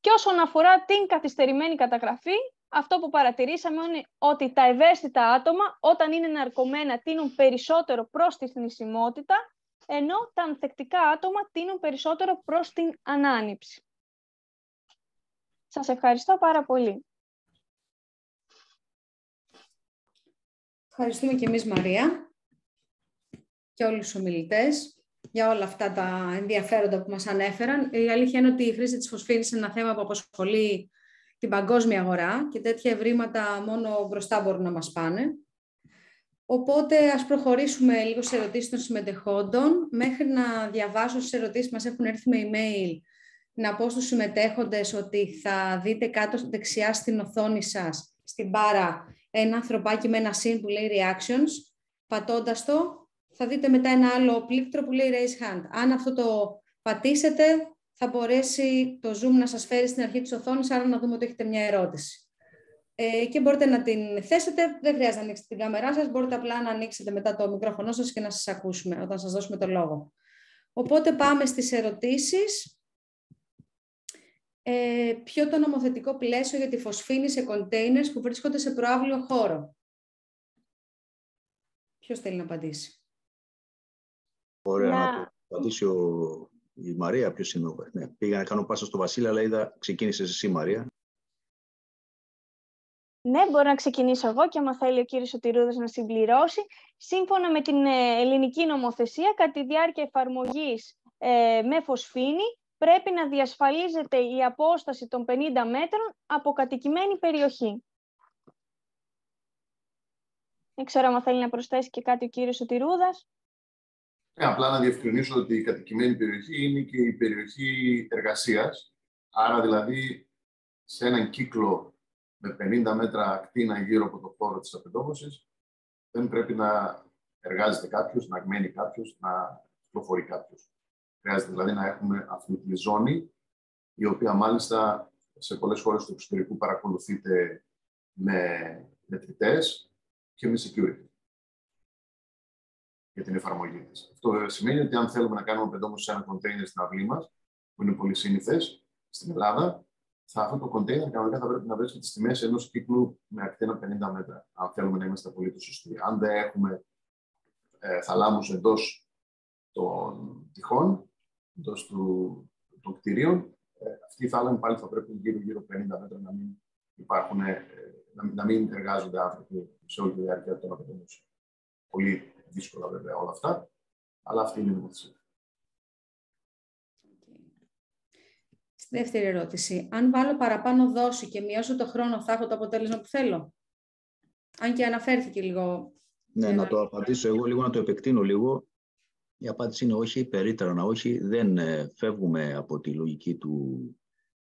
Και όσον αφορά την καθυστερημένη καταγραφή, αυτό που παρατηρήσαμε είναι ότι τα ευαίσθητα άτομα όταν είναι ναρκωμένα τίνουν περισσότερο προς τη θνησιμότητα, ενώ τα ανθεκτικά άτομα τίνουν περισσότερο προς την ανάνυψη. Σας ευχαριστώ πάρα πολύ. Ευχαριστούμε και εμείς Μαρία και όλους τους ομιλητές για όλα αυτά τα ενδιαφέροντα που μας ανέφεραν. Η αλήθεια είναι ότι η χρήση της φωσφίνης είναι ένα θέμα που απασχολεί την παγκόσμια αγορά και τέτοια ευρήματα μόνο μπροστά μπορούν να μας πάνε. Οπότε ας προχωρήσουμε λίγο σε ερωτήσεις των συμμετεχόντων. Μέχρι να διαβάσω τις ερωτήσεις που μας έχουν έρθει με email, να πω στους συμμετέχοντες ότι θα δείτε κάτω δεξιά στην οθόνη σας, στην μπάρα, ένα ανθρωπάκι με ένα συν που λέει reactions. Πατώντας το, θα δείτε μετά ένα άλλο πλήκτρο που λέει raise hand. Αν αυτό το πατήσετε, θα μπορέσει το Zoom να σας φέρει στην αρχή της οθόνης, άρα να δούμε ότι έχετε μια ερώτηση. Ε, και μπορείτε να την θέσετε, δεν χρειάζεται να ανοίξετε την κάμερά σας, μπορείτε απλά να ανοίξετε μετά το μικρόφωνο σας και να σας ακούσουμε όταν σας δώσουμε το λόγο. Οπότε πάμε στις ερωτήσεις. Ε, ποιο το νομοθετικό πλαίσιο για τη φωσφίνη σε containers που βρίσκονται σε προάβλιο χώρο; Ποιος θέλει να απαντήσει; Ωραία, να, απαντήσει ο... η Μαρία. Ποιος είναι ο... Ναι, πήγα να κάνω πάσα στο Βασίλη, αλλά είδα ξεκίνησες εσύ Μαρία. Ναι, μπορώ να ξεκινήσω εγώ και άμα θέλει ο κύριος Σωτηρούδας να συμπληρώσει. Σύμφωνα με την ε, ελληνική νομοθεσία, κατά τη διάρκεια εφαρμογής ε, με φωσφίνη, πρέπει να διασφαλίζεται η απόσταση των 50 μέτρων από κατοικημένη περιοχή. Δεν ξέρω αν θέλει να προσθέσει και κάτι ο κύριος Σωτηρούδας. Ε, απλά να διευκρινίσω ότι η κατοικημένη περιοχή είναι και η περιοχή εργασίας. Άρα δηλαδή σε έναν κύκλο με 50 μέτρα ακτίνα γύρω από το χώρο της απεντόμωσης δεν πρέπει να εργάζεται κάποιος, να μένει κάποιος, να κυκλοφορεί κάποιος. Χρειάζεται δηλαδή να έχουμε αυτή τη ζώνη, η οποία μάλιστα σε πολλές χώρες του εξωτερικού παρακολουθείται με μετρητές και με security για την εφαρμογή της. Αυτό σημαίνει ότι αν θέλουμε να κάνουμε πεντόμως σε ένα κοντέινερ στην αυλή μας, που είναι πολύ σύνηθες στην Ελλάδα, θα, αυτό το κοντέινερ κανονικά θα πρέπει να βρίσκεται στη μέση ενός κύκλου με ακτίνα 50 μέτρα, αν θέλουμε να είμαστε πολύ σωστοί. Αν δεν έχουμε ε, θαλάμους εντός των τυχών, εντός των κτηρίων, ε, αυτή η θάλαμη πάλι θα πρέπει γύρω-γύρω 50 μέτρα να μην υπάρχουν, ε, να, μην εργάζονται άνθρωποι σε όλη τη διάρκεια των απαιτούμενων. Πολύ δύσκολα βέβαια όλα αυτά, αλλά αυτή είναι η νομοθεσία. Δεύτερη ερώτηση. Αν βάλω παραπάνω δόση και μειώσω το χρόνο, θα έχω το αποτέλεσμα που θέλω; Αν και αναφέρθηκε λίγο. Ναι, να το απαντήσω εγώ λίγο, να το επεκτείνω λίγο. Η απάντηση είναι όχι, περίτρανα όχι. Δεν ε, φεύγουμε από τη λογική του,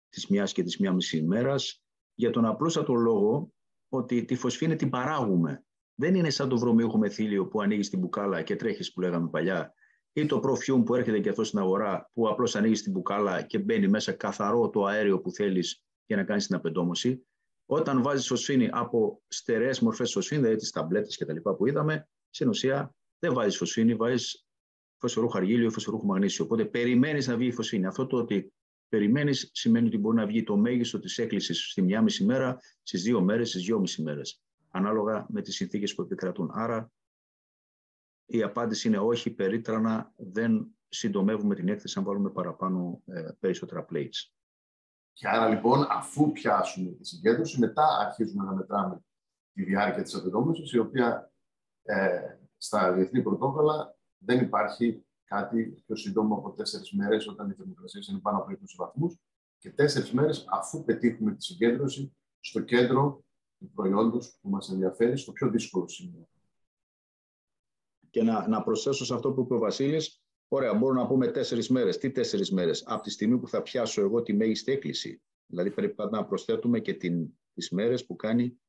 της μιας και της μία μισή ημέρας για τον απλούστατο λόγο ότι τη φωσφίνη την παράγουμε. Δεν είναι σαν το βρωμιούχο μεθύλιο που ανοίγεις την μπουκάλα και τρέχεις που λέγαμε παλιά ή το προφιούμ που έρχεται και αυτό στην αγορά που απλώς ανοίγεις την μπουκάλα και μπαίνει μέσα καθαρό το αέριο που θέλεις για να κάνεις την απεντόμωση. Όταν βάζεις φωσφίνη από στερεές μορφές φωσφίνη, δηλαδή τις ταμπλέτες και τα λοιπά που είδαμε, στην ουσία δεν βάζεις φωσφίνη, βάζεις φωσφορούχο αργύλιο ή φωσφορούχο μαγνήσιο. Οπότε περιμένεις να βγει η φωσφίνη. Αυτό το ότι περιμένεις σημαίνει ότι μπορεί να βγει το μέγιστο της έκκλησης στη μία μισή μέρα, στις δύο μέρες, στις δυόμιση μέρες. Ανάλογα με τις συνθήκες που επικρατούν. Άρα η απάντηση είναι όχι, περίτρανα δεν συντομεύουμε την έκθεση αν βάλουμε παραπάνω ε, περισσότερα plates. Και άρα λοιπόν, αφού πιάσουμε τη συγκέντρωση, μετά αρχίζουμε να μετράμε τη διάρκεια της απεδόμησης, η οποία ε, στα διεθνή πρωτόκολλα δεν υπάρχει κάτι πιο σύντομο από τέσσερις μέρες όταν η θερμοκρασία είναι πάνω από 20 βαθμούς και τέσσερις μέρες αφού πετύχουμε τη συγκέντρωση στο κέντρο του προϊόντος που μας ενδιαφέρει, στο πιο δύσκολο σημείο. Και να, να προσθέσω σε αυτό που είπε ο Βασίλης, Ωραία, μπορούμε να πούμε τέσσερις μέρες. Τι τέσσερις μέρες, από τη στιγμή που θα πιάσω εγώ τη μέγιστη έκκληση. Δηλαδή, πρέπει να προσθέτουμε και τις μέρες που κάνει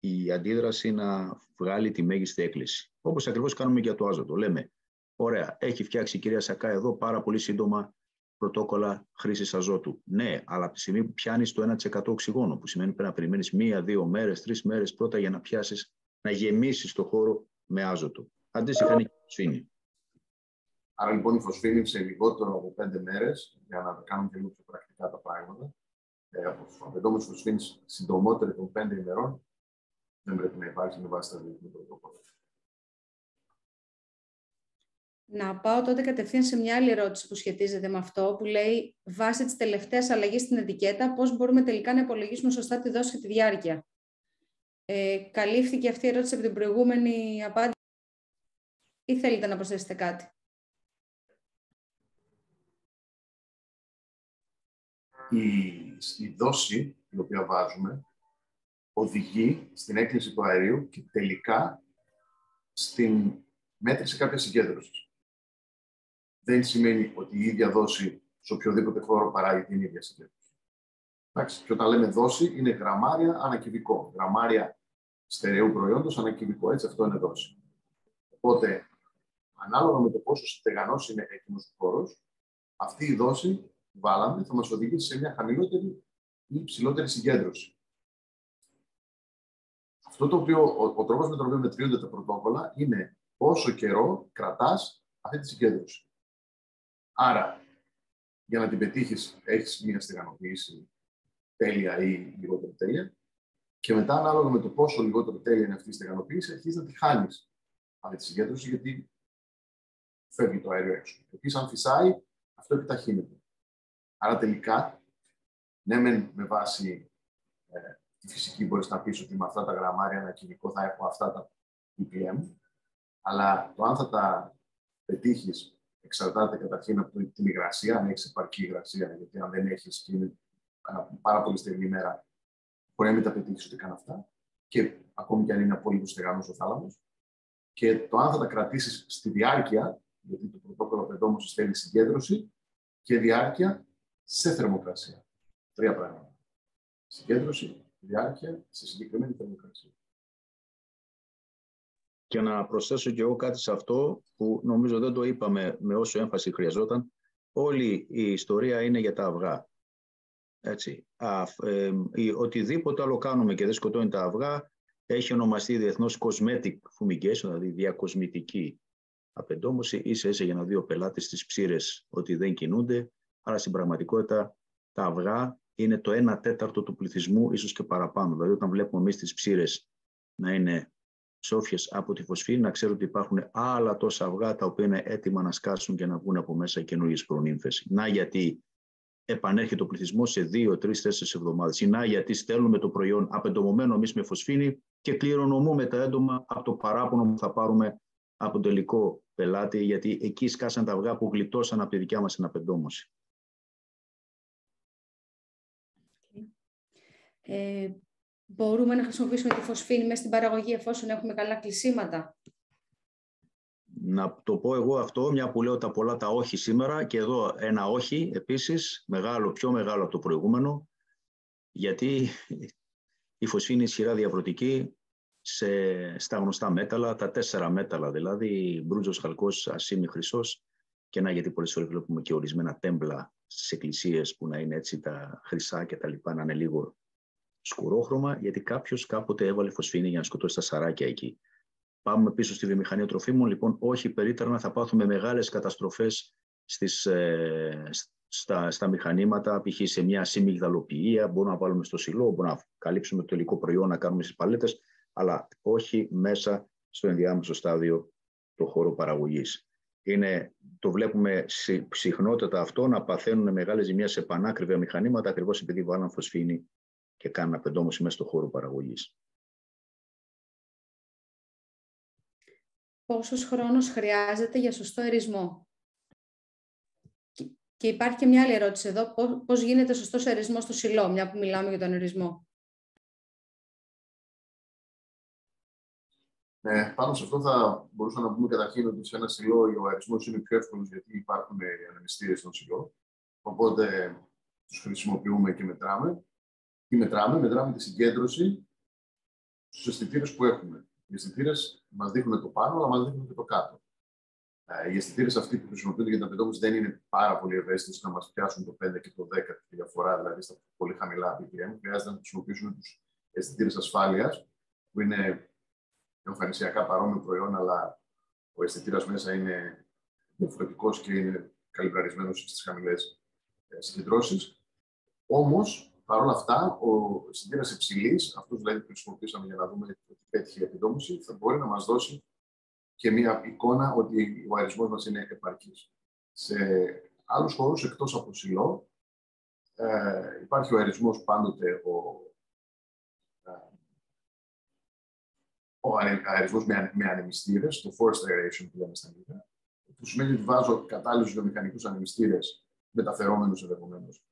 η αντίδραση να βγάλει τη μέγιστη έκκληση. Όπως ακριβώς κάνουμε για το άζωτο. Λέμε, ωραία, έχει φτιάξει η κυρία Σακά εδώ πάρα πολύ σύντομα πρωτόκολλα χρήσης αζότου. Ναι, αλλά από τη στιγμή που πιάνεις το 1% οξυγόνο, που σημαίνει πρέπει να περιμένεις μία, δύο μέρες, τρεις μέρες πρώτα για να πιάσεις, να γεμίσεις το χώρο με άζωτο. Αντίστοιχα είναι και η φωσφίνη. Άρα λοιπόν η φωσφίνη σε λιγότερο από πέντε μέρες, για να κάνουμε και λίγο πιο πρακτικά τα πράγματα, ε, από το φωσφίνη συντομότερο των πέντε ημερών, δεν πρέπει να υπάρχει με βάση τα διεθνή πρωτόκολλα. Να πάω τότε κατευθείαν σε μια άλλη ερώτηση που σχετίζεται με αυτό, που λέει βάσει της τελευταίας αλλαγής στην ετικέτα, πώς μπορούμε τελικά να υπολογίσουμε σωστά τη δόση και τη διάρκεια; Ε, καλύφθηκε αυτή η ερώτηση από την προηγούμενη απάντηση ή θέλετε να προσθέσετε κάτι; Η, η δόση την οποία βάζουμε οδηγεί στην έκκληση του αερίου και τελικά στην μέτρηση κάποιας συγκέντρωσης. Δεν σημαίνει ότι η ίδια δόση σε οποιοδήποτε χώρο παράγει την ίδια συγκέντρωση. Εντάξει, και όταν λέμε δόση, είναι γραμμάρια ανακυβικό. Γραμμάρια στερεού προϊόντος ανακυβικό. Έτσι, αυτό είναι δόση. Οπότε, ανάλογα με το πόσο στεγανός είναι έτοιμο ο χώρος, αυτή η δόση που βάλαμε θα μας οδηγήσει σε μια χαμηλότερη ή υψηλότερη συγκέντρωση. Αυτό το οποίο, ο, ο τρόπος με τον οποίο μετριούνται τα πρωτόκολλα είναι πόσο καιρό κρατάς αυτή τη συγκέντρωση. Άρα, για να την πετύχεις, έχεις μια στεγανοποίηση τέλεια ή λιγότερο τέλεια και μετά, ανάλογα με το πόσο λιγότερο τέλεια είναι αυτή η στεγανοποίηση, αρχίζεις να τη χάνεις αυτή τη συγκέντρωση, γιατί φεύγει το αέριο έξω. Επίση, αν φυσάει, αυτό επιταχύνεται. Άρα, τελικά, ναι, με βάση ε, τη φυσική μπορείς να πεις ότι με αυτά τα γραμμάρια ένα κοινικό θα έχω αυτά τα ppm, αλλά το αν θα τα πετύχεις εξαρτάται καταρχήν από την υγρασία, αν έχεις επαρκή υγρασία, γιατί αν δεν έχεις και είναι πάρα πολύ στεγνή ημέρα, μπορεί να μην τα πετύχεις ούτε καν αυτά. Και ακόμη και αν είναι απόλυτο στεγανός ο θάλαμος. Και το αν θα τα κρατήσεις στη διάρκεια, γιατί το πρωτόκολλο πεντόμωση θέλει συγκέντρωση και διάρκεια σε θερμοκρασία. Τρία πράγματα. Συγκέντρωση, διάρκεια σε συγκεκριμένη θερμοκρασία. Και να προσθέσω και εγώ κάτι σε αυτό που νομίζω δεν το είπαμε με όσο έμφαση χρειαζόταν. Όλη η ιστορία είναι για τα αυγά. Έτσι. Α, ε, οτιδήποτε άλλο κάνουμε και δεν σκοτώνει τα αυγά έχει ονομαστεί διεθνώς cosmetic fumigation, δηλαδή διακοσμητική απεντόμωση, ίσα ίσα για να δει ο πελάτης στις ψήρες ότι δεν κινούνται, αλλά στην πραγματικότητα τα αυγά είναι το 1 τέταρτο του πληθυσμού, ίσως και παραπάνω. Δηλαδή, όταν βλέπουμε εμείς τις ψήρες να είναι σόφιες από τη φωσφίνη, να ξέρουν ότι υπάρχουν άλλα τόσα αυγά τα οποία είναι έτοιμα να σκάσουν και να βγουν από μέσα καινούριε προνύμφες. Να γιατί επανέρχεται ο πληθυσμός σε δύο, τρεις, τέσσερις εβδομάδες. Ή να γιατί στέλνουμε το προϊόν απεντομωμένο εμείς με φωσφίνη και κληρονομούμε τα έντομα από το παράπονο που θα πάρουμε από τον τελικό πελάτη, γιατί εκεί σκάσαν τα αυγά που γλιτώσαν από τη δικιά μας απεντόμωση. Ε, μπορούμε να χρησιμοποιήσουμε τη φωσφίνη μέσα στην παραγωγή εφόσον έχουμε καλά κλεισίματα; Να το πω εγώ αυτό, μια που λέω τα πολλά τα όχι σήμερα και εδώ ένα όχι επίσης, μεγάλο, πιο μεγάλο από το προηγούμενο, γιατί η φωσφίνη είναι ισχυρά διαφορετική σε, στα γνωστά μέταλλα, τα τέσσερα μέταλλα δηλαδή, μπρούτζος, χαλκός, ασίμι, χρυσός και να γιατί πολλές φορές βλέπουμε και ορισμένα τέμπλα στις εκκλησίες που να είναι έτσι τα χρυσά και τα λοιπά, να είναι λίγο σκουρόχρωμα, γιατί κάποιος κάποτε έβαλε φωσφίνη για να σκοτώσει τα σαράκια εκεί. Πάμε πίσω στη βιομηχανία τροφίμων. Λοιπόν, όχι περίτρανα, θα πάθουμε μεγάλες καταστροφές ε, στα, στα μηχανήματα, π.χ. σε μια συμμυγδαλοποιία, μπορούμε να βάλουμε στο σιλό, μπορούμε να καλύψουμε το υλικό προϊόν, να κάνουμε στις παλέτες, αλλά όχι μέσα στο ενδιάμεσο στάδιο το χώρο παραγωγής. Είναι, το βλέπουμε συχνότατα αυτό να παθαίνουν μεγάλε ζημιέ σε πανάκριβα μηχανήματα, ακριβώς επειδή βάλαν φωσφίνη και κάνουν απεντόμωση μέσα στο χώρο παραγωγής. Πόσος χρόνος χρειάζεται για σωστό ερισμό; Και υπάρχει και μια άλλη ερώτηση εδώ, πώς γίνεται σωστός ερισμός στο σιλό, μια που μιλάμε για τον ερισμό; Ναι, πάνω σε αυτό θα μπορούσαμε να πούμε καταρχήν ότι σε ένα σιλό ο αριθμό είναι πιο εύκολος γιατί υπάρχουν ανεμιστήρες στον σιλό. Οπότε τους χρησιμοποιούμε και μετράμε. Τι μετράμε, μετράμε τη συγκέντρωση στους αισθητήρες που έχουμε. Οι αισθητήρες μας δείχνουν το πάνω, αλλά μας δείχνουν και το κάτω. Ε, οι αισθητήρες αυτοί που χρησιμοποιούνται για την απαιτώμηση δεν είναι πάρα πολύ ευαίσθητοι να μας πιάσουν το 5 και το 10 τη διαφορά, δηλαδή στα πολύ χαμηλά BPM. Χρειάζεται να χρησιμοποιήσουμε τους αισθητήρες ασφάλειας, που είναι εμφανισιακά παρόμοιο προϊόν, αλλά ο αισθητήρας μέσα είναι διαφορετικός και είναι καλυμπραρισμένος στις χαμηλές ε, συγκεντρώσεις. Όμως, παρόλα αυτά, ο αισθητήρας υψηλής, αυτός δηλαδή που χρησιμοποιήσαμε για να δούμε ότι πέτυχε η επιδόμηση, θα μπορεί να μας δώσει και μια εικόνα ότι ο αερισμός μας είναι επαρκής. Σε άλλους χώρους εκτός από ψηλό, ε, υπάρχει ο αερισμός πάντοτε ο, ε, ο αερισμός με, με ανεμιστήρες, το forced aeration που λέμε στα αγγλικά, που σημαίνει ότι βάζω κατάλληλους βιομηχανικούς ανεμιστήρες, μεταφερόμενους ενδεχομένως,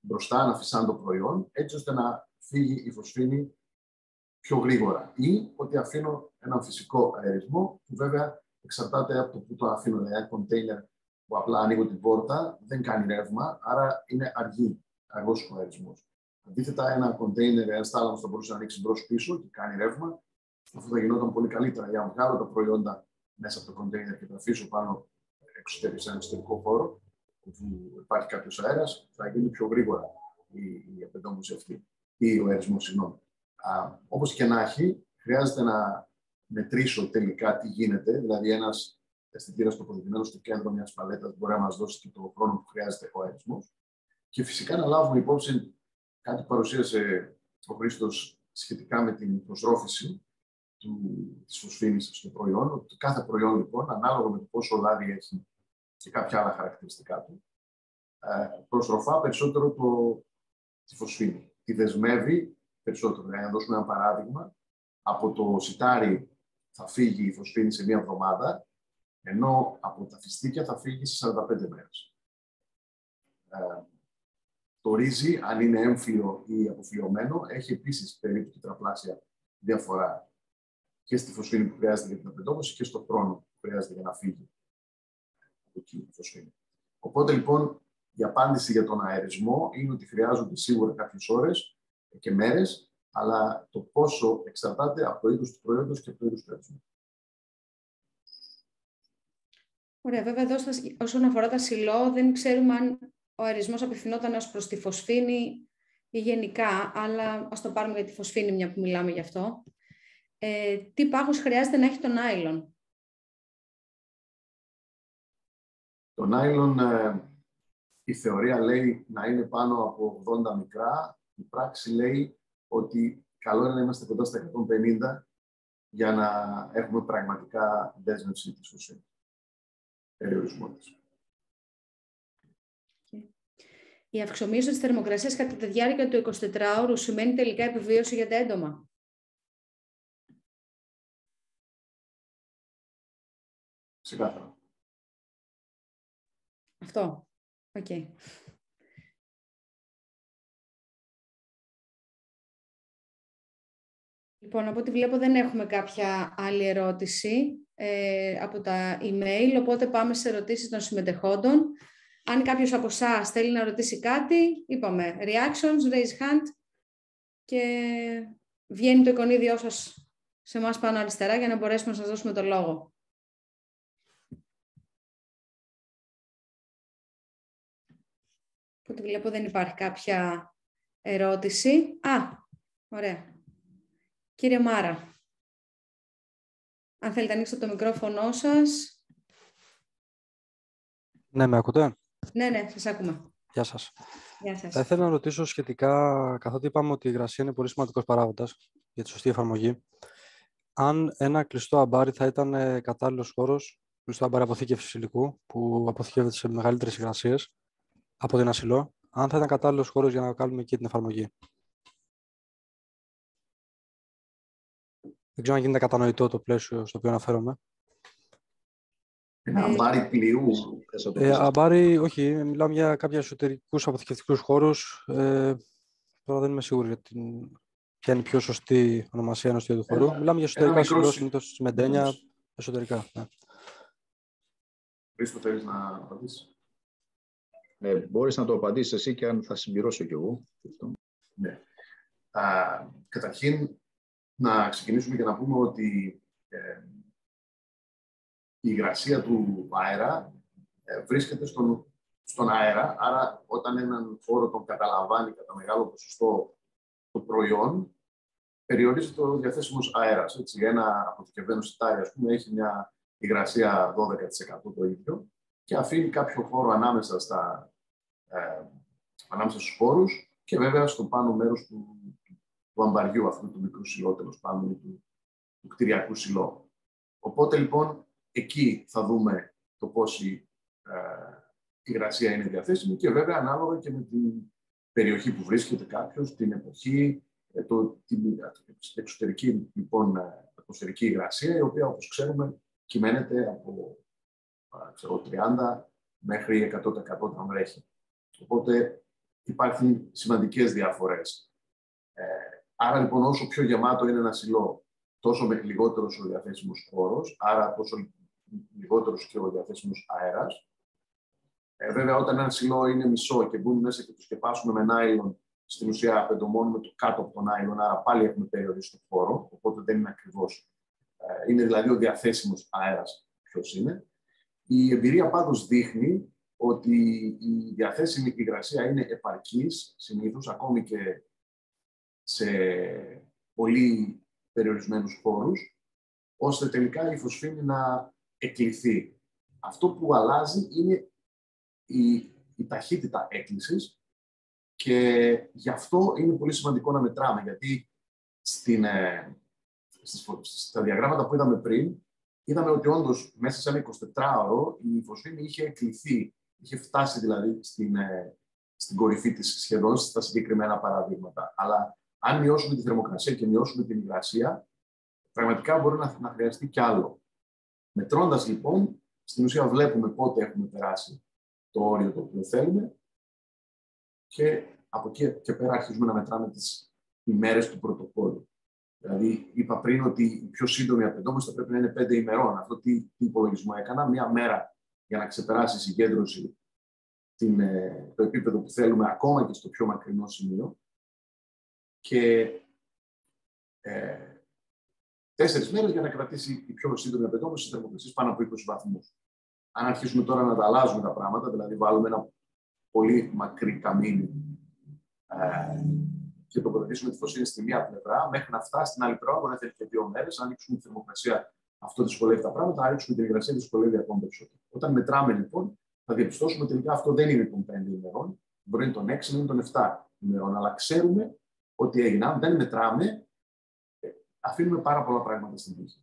μπροστά να φυσάνε το προϊόν, έτσι ώστε να φύγει η φωσφίνη πιο γρήγορα. Ή ότι αφήνω έναν φυσικό αερισμό, που βέβαια εξαρτάται από το που το αφήνω. Δηλαδή, ένα κοντέινερ που απλά ανοίγω την πόρτα δεν κάνει ρεύμα, άρα είναι αργή, αργός ο αερισμός. Αντίθετα, ένα κοντέινερ, ένας θάλαμος θα μπορούσε να ανοίξει μπρο-πίσω και κάνει ρεύμα. Αυτό θα γινόταν πολύ καλύτερα για να βγάλω τα προϊόντα μέσα από το κοντέινερ και τα αφήσω πάνω εξωτερικά σε ένα εξωτερικό χώρο, που υπάρχει κάποιος αέρας, θα γίνει πιο γρήγορα η, η αυτή ή ο αερισμός, συγγνώμη. Όπως και να έχει, χρειάζεται να μετρήσω τελικά τι γίνεται. Δηλαδή, ένας αισθητήρας τοποθετημένο στο κέντρο μιας παλέτας μπορεί να μας δώσει και το χρόνο που χρειάζεται ο αερισμός. Και φυσικά να λάβουμε υπόψη κάτι που παρουσίασε ο Χρήστος σχετικά με την προσρόφηση της φωσφίνη στο προϊόν. Ότι κάθε προϊόν, λοιπόν, ανάλογα με το πόσο λάδι έχει και κάποια άλλα χαρακτηριστικά του, ε, προσροφά περισσότερο το, τη φωσφίνη. Τη δεσμεύει περισσότερο. Για να δώσουμε ένα παράδειγμα, από το σιτάρι θα φύγει η φωσφίνη σε μία εβδομάδα, ενώ από τα φιστίκια θα φύγει σε 45 μέρες. Ε, το ρύζι, αν είναι έμφυο ή αποφυωμένο, έχει επίσης περίπου τετραπλάσια διαφορά και στη φωσφίνη που χρειάζεται για την απεντόμωση και στο χρόνο που χρειάζεται για να φύγει από εκεί η φωσφίνη. Οπότε λοιπόν η απάντηση για τον αερισμό είναι ότι χρειάζονται σίγουρα κάποιες ώρες και μέρες, αλλά το πόσο εξαρτάται από το είδος του προϊόντος και από το είδος του αερισμού. Ωραία, βέβαια εδώ όσον αφορά τα σιλό δεν ξέρουμε αν ο αερισμός απευθυνόταν ως προς τη φωσφίνη ή γενικά, αλλά ας το πάρουμε για τη φωσφίνη μια που μιλάμε γι' αυτό. Ε, τι πάχος χρειάζεται να έχει το νάιλον; Το νάιλον, ε, η θεωρία λέει να είναι πάνω από 80 μικρά, η πράξη λέει ότι καλό είναι να είμαστε κοντά στα 150 για να έχουμε πραγματικά δέσμευση της ουσίας. Περιορισμός της. Η αυξομοίωση της θερμοκρασίας κατά τη διάρκεια του 24ωρου σημαίνει τελικά επιβίωση για τα έντομα. Ξεκάθαρα. Αυτό. OK. Okay. Λοιπόν, από ό,τι βλέπω δεν έχουμε κάποια άλλη ερώτηση ε, από τα email, οπότε πάμε σε ερωτήσεις των συμμετεχόντων. Αν κάποιος από εσά θέλει να ρωτήσει κάτι, είπαμε reactions, raise hand και βγαίνει το εικονίδιό σας σε εμάς πάνω αριστερά για να μπορέσουμε να σας δώσουμε το λόγο. Οπότε βλέπω δεν υπάρχει κάποια ερώτηση. Α, ωραία. Κύριε Μάρα, αν θέλετε να ανοίξετε το μικρόφωνο σας. Ναι, με ακούτε; Ναι, ναι, σας ακούμε. Γεια σας. Γεια σας. Θα ήθελα να ρωτήσω σχετικά, καθότι είπαμε ότι η υγρασία είναι πολύ σημαντικός παράγοντας για τη σωστή εφαρμογή, αν ένα κλειστό αμπάρι θα ήταν ε, κατάλληλος χώρος, κλειστό αμπάρι αποθήκευσης υλικού, που αποθηκεύεται σε μεγαλύτερες υγρασίες από την ασυλό, αν θα ήταν κατάλληλος χώρος για να κάνουμε εκεί την εφαρμογή; Δεν ξέρω αν γίνεται κατανοητό το πλαίσιο στο οποίο αναφέρομαι. Ένα αμπάρι πλοιού. Ε, αμπάρι, όχι, μιλάμε για κάποιους εσωτερικούς αποθηκευτικούς χώρους. Ε, τώρα δεν είμαι σίγουρος για την ποια είναι η πιο σωστή ονομασία ενός του χώρου. Μιλάμε για εσωτερικά σιλό, συνήθως μεντένια, εσωτερικά. Ναι. Χρήστο, θέλεις να απαντήσεις; Ε, μπορείς να το απαντήσεις εσύ και αν θα συμπληρώσω κι εγώ. Ναι. Α, καταρχήν, να ξεκινήσουμε και να πούμε ότι ε, η υγρασία του αέρα ε, βρίσκεται στον, στον αέρα, άρα όταν έναν φόρο τον καταλαμβάνει κατά μεγάλο ποσοστό το προϊόν, περιορίζεται ο διαθέσιμος αέρας. Ένα αποθηκευμένο σιτάρι, ας πούμε, έχει μια υγρασία 12% το ίδιο και αφήνει κάποιο χώρο ανάμεσα, στα, ε, ανάμεσα στους χώρους και βέβαια στο πάνω μέρος του, του αμπαριού αυτού του μικρού σιλό, τέλος πάντων, του, του κτηριακού σιλό. Οπότε λοιπόν εκεί θα δούμε το πόση ε, υγρασία είναι διαθέσιμη και βέβαια ανάλογα και με την περιοχή που βρίσκεται κάποιος, την εποχή, ε, το, την εξωτερική λοιπόν, ε, ατμοσφαιρική υγρασία, η οποία όπως ξέρουμε κυμαίνεται από ξέρω, 30 μέχρι 100% όταν βρέχει. Οπότε υπάρχουν σημαντικές διαφορές. Ε, άρα λοιπόν όσο πιο γεμάτο είναι ένα σιλό, τόσο με λιγότερος ο διαθέσιμος χώρος, άρα τόσο λιγότερος και ο διαθέσιμος αέρας. Ε, βέβαια όταν ένα σιλό είναι μισό και μπουν μέσα και το σκεπάσουμε με νάιλον, στην ουσία απεντομώνουμε το κάτω από τον νάιλον, άρα πάλι έχουμε περιορίσει χώρο, οπότε δεν είναι ακριβώς. Ε, είναι δηλαδή ο διαθέσιμος αέρας ποιος είναι. Η εμπειρία πάντως δείχνει ότι η διαθέσιμη υγρασία είναι επαρκής συνήθως, ακόμη και σε πολύ περιορισμένους χώρους, ώστε τελικά η φωσφίνη να εκλειθεί. Αυτό που αλλάζει είναι η, η ταχύτητα έκκλησης και γι' αυτό είναι πολύ σημαντικό να μετράμε, γιατί στην, ε, στα διαγράμματα που είδαμε πριν, είδαμε ότι όντως μέσα σε ένα 24ωρο η φωσφίνη είχε κληθεί, είχε φτάσει δηλαδή στην, ε, στην κορυφή της σχεδόν στα συγκεκριμένα παραδείγματα. Αλλά αν μειώσουμε τη θερμοκρασία και μειώσουμε την υγρασία, πραγματικά μπορεί να, να χρειαστεί κι άλλο. Μετρώντας λοιπόν, στην ουσία βλέπουμε πότε έχουμε περάσει το όριο το οποίο θέλουμε και από εκεί και πέρα αρχίζουμε να μετράμε τις ημέρες του πρωτοκόλλου. Δηλαδή, είπα πριν ότι η πιο σύντομη απεντόμηση θα πρέπει να είναι πέντε ημερών. Αυτό τι, τι υπολογισμό έκανα, μία μέρα για να ξεπεράσει η συγκέντρωση την, ε, το επίπεδο που θέλουμε ακόμα και στο πιο μακρινό σημείο. Και ε, τέσσερις μέρες για να κρατήσει η πιο σύντομη απεντόμηση της θερμοκρασίας πάνω από 20 βαθμούς. Αν αρχίσουμε τώρα να τα αλλάζουμε τα πράγματα, δηλαδή βάλουμε ένα πολύ μακρύ καμίνι ε, και τοποθετήσουμε τη φωσίλη στη μία πλευρά, μέχρι να φτάσει στην άλλη πλευρά, μπορεί να θέλει και δύο μέρες. Αν ανοίξουμε τη θερμοκρασία, αυτό δυσκολεύει τα πράγματα. Αν ανοίξουμε την υγρασία, δυσκολεύει ακόμα περισσότερο. Όταν μετράμε λοιπόν, θα διαπιστώσουμε ότι τελικά αυτό δεν είναι των 5 ημερών, μπορεί να είναι των 6, είναι των 7 ημερών. Αλλά ξέρουμε ότι έγινε. Αν δεν μετράμε, αφήνουμε πάρα πολλά πράγματα στην τύχη.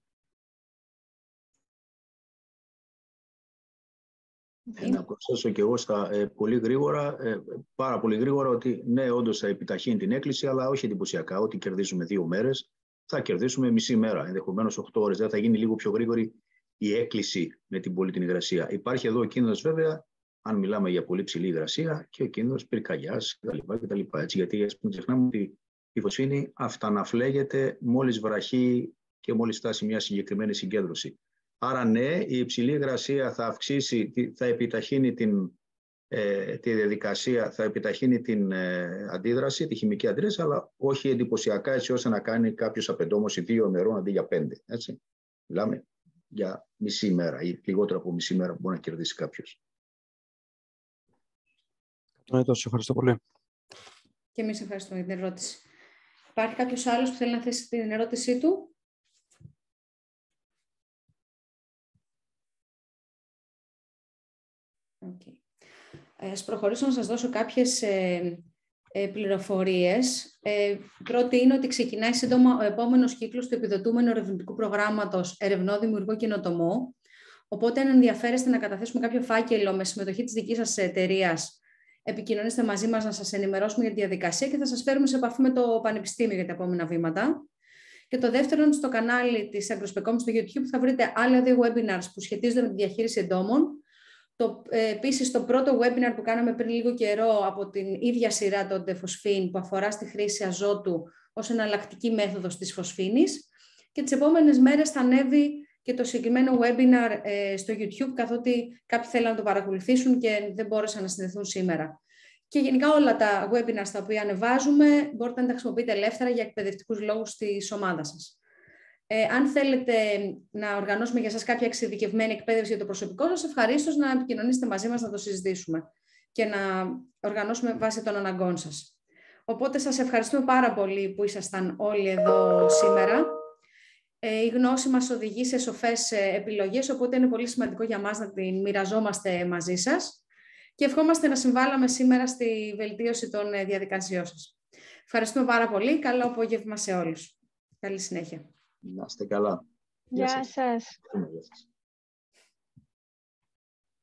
Ε, να προσθέσω και εγώ στα, ε, πολύ γρήγορα, ε, πάρα πολύ γρήγορα, ότι ναι, όντως θα επιταχύνει την έκκληση, αλλά όχι εντυπωσιακά. Ότι κερδίζουμε δύο μέρες, θα κερδίσουμε μισή μέρα. Ενδεχομένως 8 ώρες. Δεν θα γίνει λίγο πιο γρήγορη η έκκληση με την πολύ την υγρασία. Υπάρχει εδώ ο κίνδυνος, βέβαια, αν μιλάμε για πολύ ψηλή υγρασία, και ο κίνδυνος πυρκαγιάς κτλ. Γιατί ας πούμε, ξεχνάμε ότι η φωσφίνη αυταναφλέγεται μόλις βραχεί και μόλις φτάσει μια συγκεκριμένη συγκέντρωση. Άρα ναι, η υψηλή υγρασία θα αυξήσει, θα επιταχύνει την, ε, τη διαδικασία, θα επιταχύνει την ε, αντίδραση, τη χημική αντίδραση, αλλά όχι εντυπωσιακά έτσι ώστε να κάνει κάποιος απεντόμωση δύο νερών αντί για πέντε. Έτσι. Μιλάμε για μισή μέρα ή λιγότερο από μισή μέρα που μπορεί να κερδίσει κάποιος. Ναι, ευχαριστώ πολύ. Και εμείς ευχαριστούμε για την ερώτηση. Υπάρχει κάποιος άλλος που θέλει να θέσει την ερώτησή του; Okay. Ε, ας προχωρήσω να σας δώσω κάποιες ε, ε, πληροφορίες. Ε, πρώτη είναι ότι ξεκινάει σύντομα ο επόμενος κύκλος του επιδοτούμενου ερευνητικού προγράμματος Ερευνό Δημιουργό Κοινοτομό. Οπότε, αν ενδιαφέρεστε να καταθέσουμε κάποιο φάκελο με συμμετοχή της δικής σας εταιρείας, επικοινωνήστε μαζί μας να σας ενημερώσουμε για τη διαδικασία και θα σας φέρουμε σε επαφή με το Πανεπιστήμιο για τα επόμενα βήματα. Και το δεύτερο είναι στο κανάλι της Αγκροσπεκόμ στο YouTube θα βρείτε άλλα δύο webinars που σχετίζονται με τη διαχείριση εντόμων το, ε, επίσης, το πρώτο webinar που κάναμε πριν λίγο καιρό από την ίδια σειρά των Defosfin που αφορά στη χρήση αζότου ως εναλλακτική μέθοδος της φωσφίνης και τις επόμενες μέρες θα ανέβει και το συγκεκριμένο webinar ε, στο YouTube, καθότι κάποιοι θέλουν να το παρακολουθήσουν και δεν μπόρεσαν να συνδεθούν σήμερα. Και γενικά όλα τα webinars τα οποία ανεβάζουμε μπορείτε να τα χρησιμοποιείτε ελεύθερα για εκπαιδευτικούς λόγους της ομάδας σας. Ε, αν θέλετε να οργανώσουμε για σας κάποια εξειδικευμένη εκπαίδευση για το προσωπικό σας, ευχαρίστω να επικοινωνήσετε μαζί μας να το συζητήσουμε και να οργανώσουμε βάσει των αναγκών σας. Οπότε σας ευχαριστούμε πάρα πολύ που ήσασταν όλοι εδώ σήμερα. Ε, η γνώση μας οδηγεί σε σοφές ε, επιλογές, οπότε είναι πολύ σημαντικό για μας να την μοιραζόμαστε μαζί σας και ευχόμαστε να συμβάλλαμε σήμερα στη βελτίωση των ε, διαδικασιών σας. Ευχαριστούμε πάρα πολύ. Καλό απόγευμα σε όλους. Καλή συνέχεια. Να είστε καλά. Γεια σας. Γεια σας.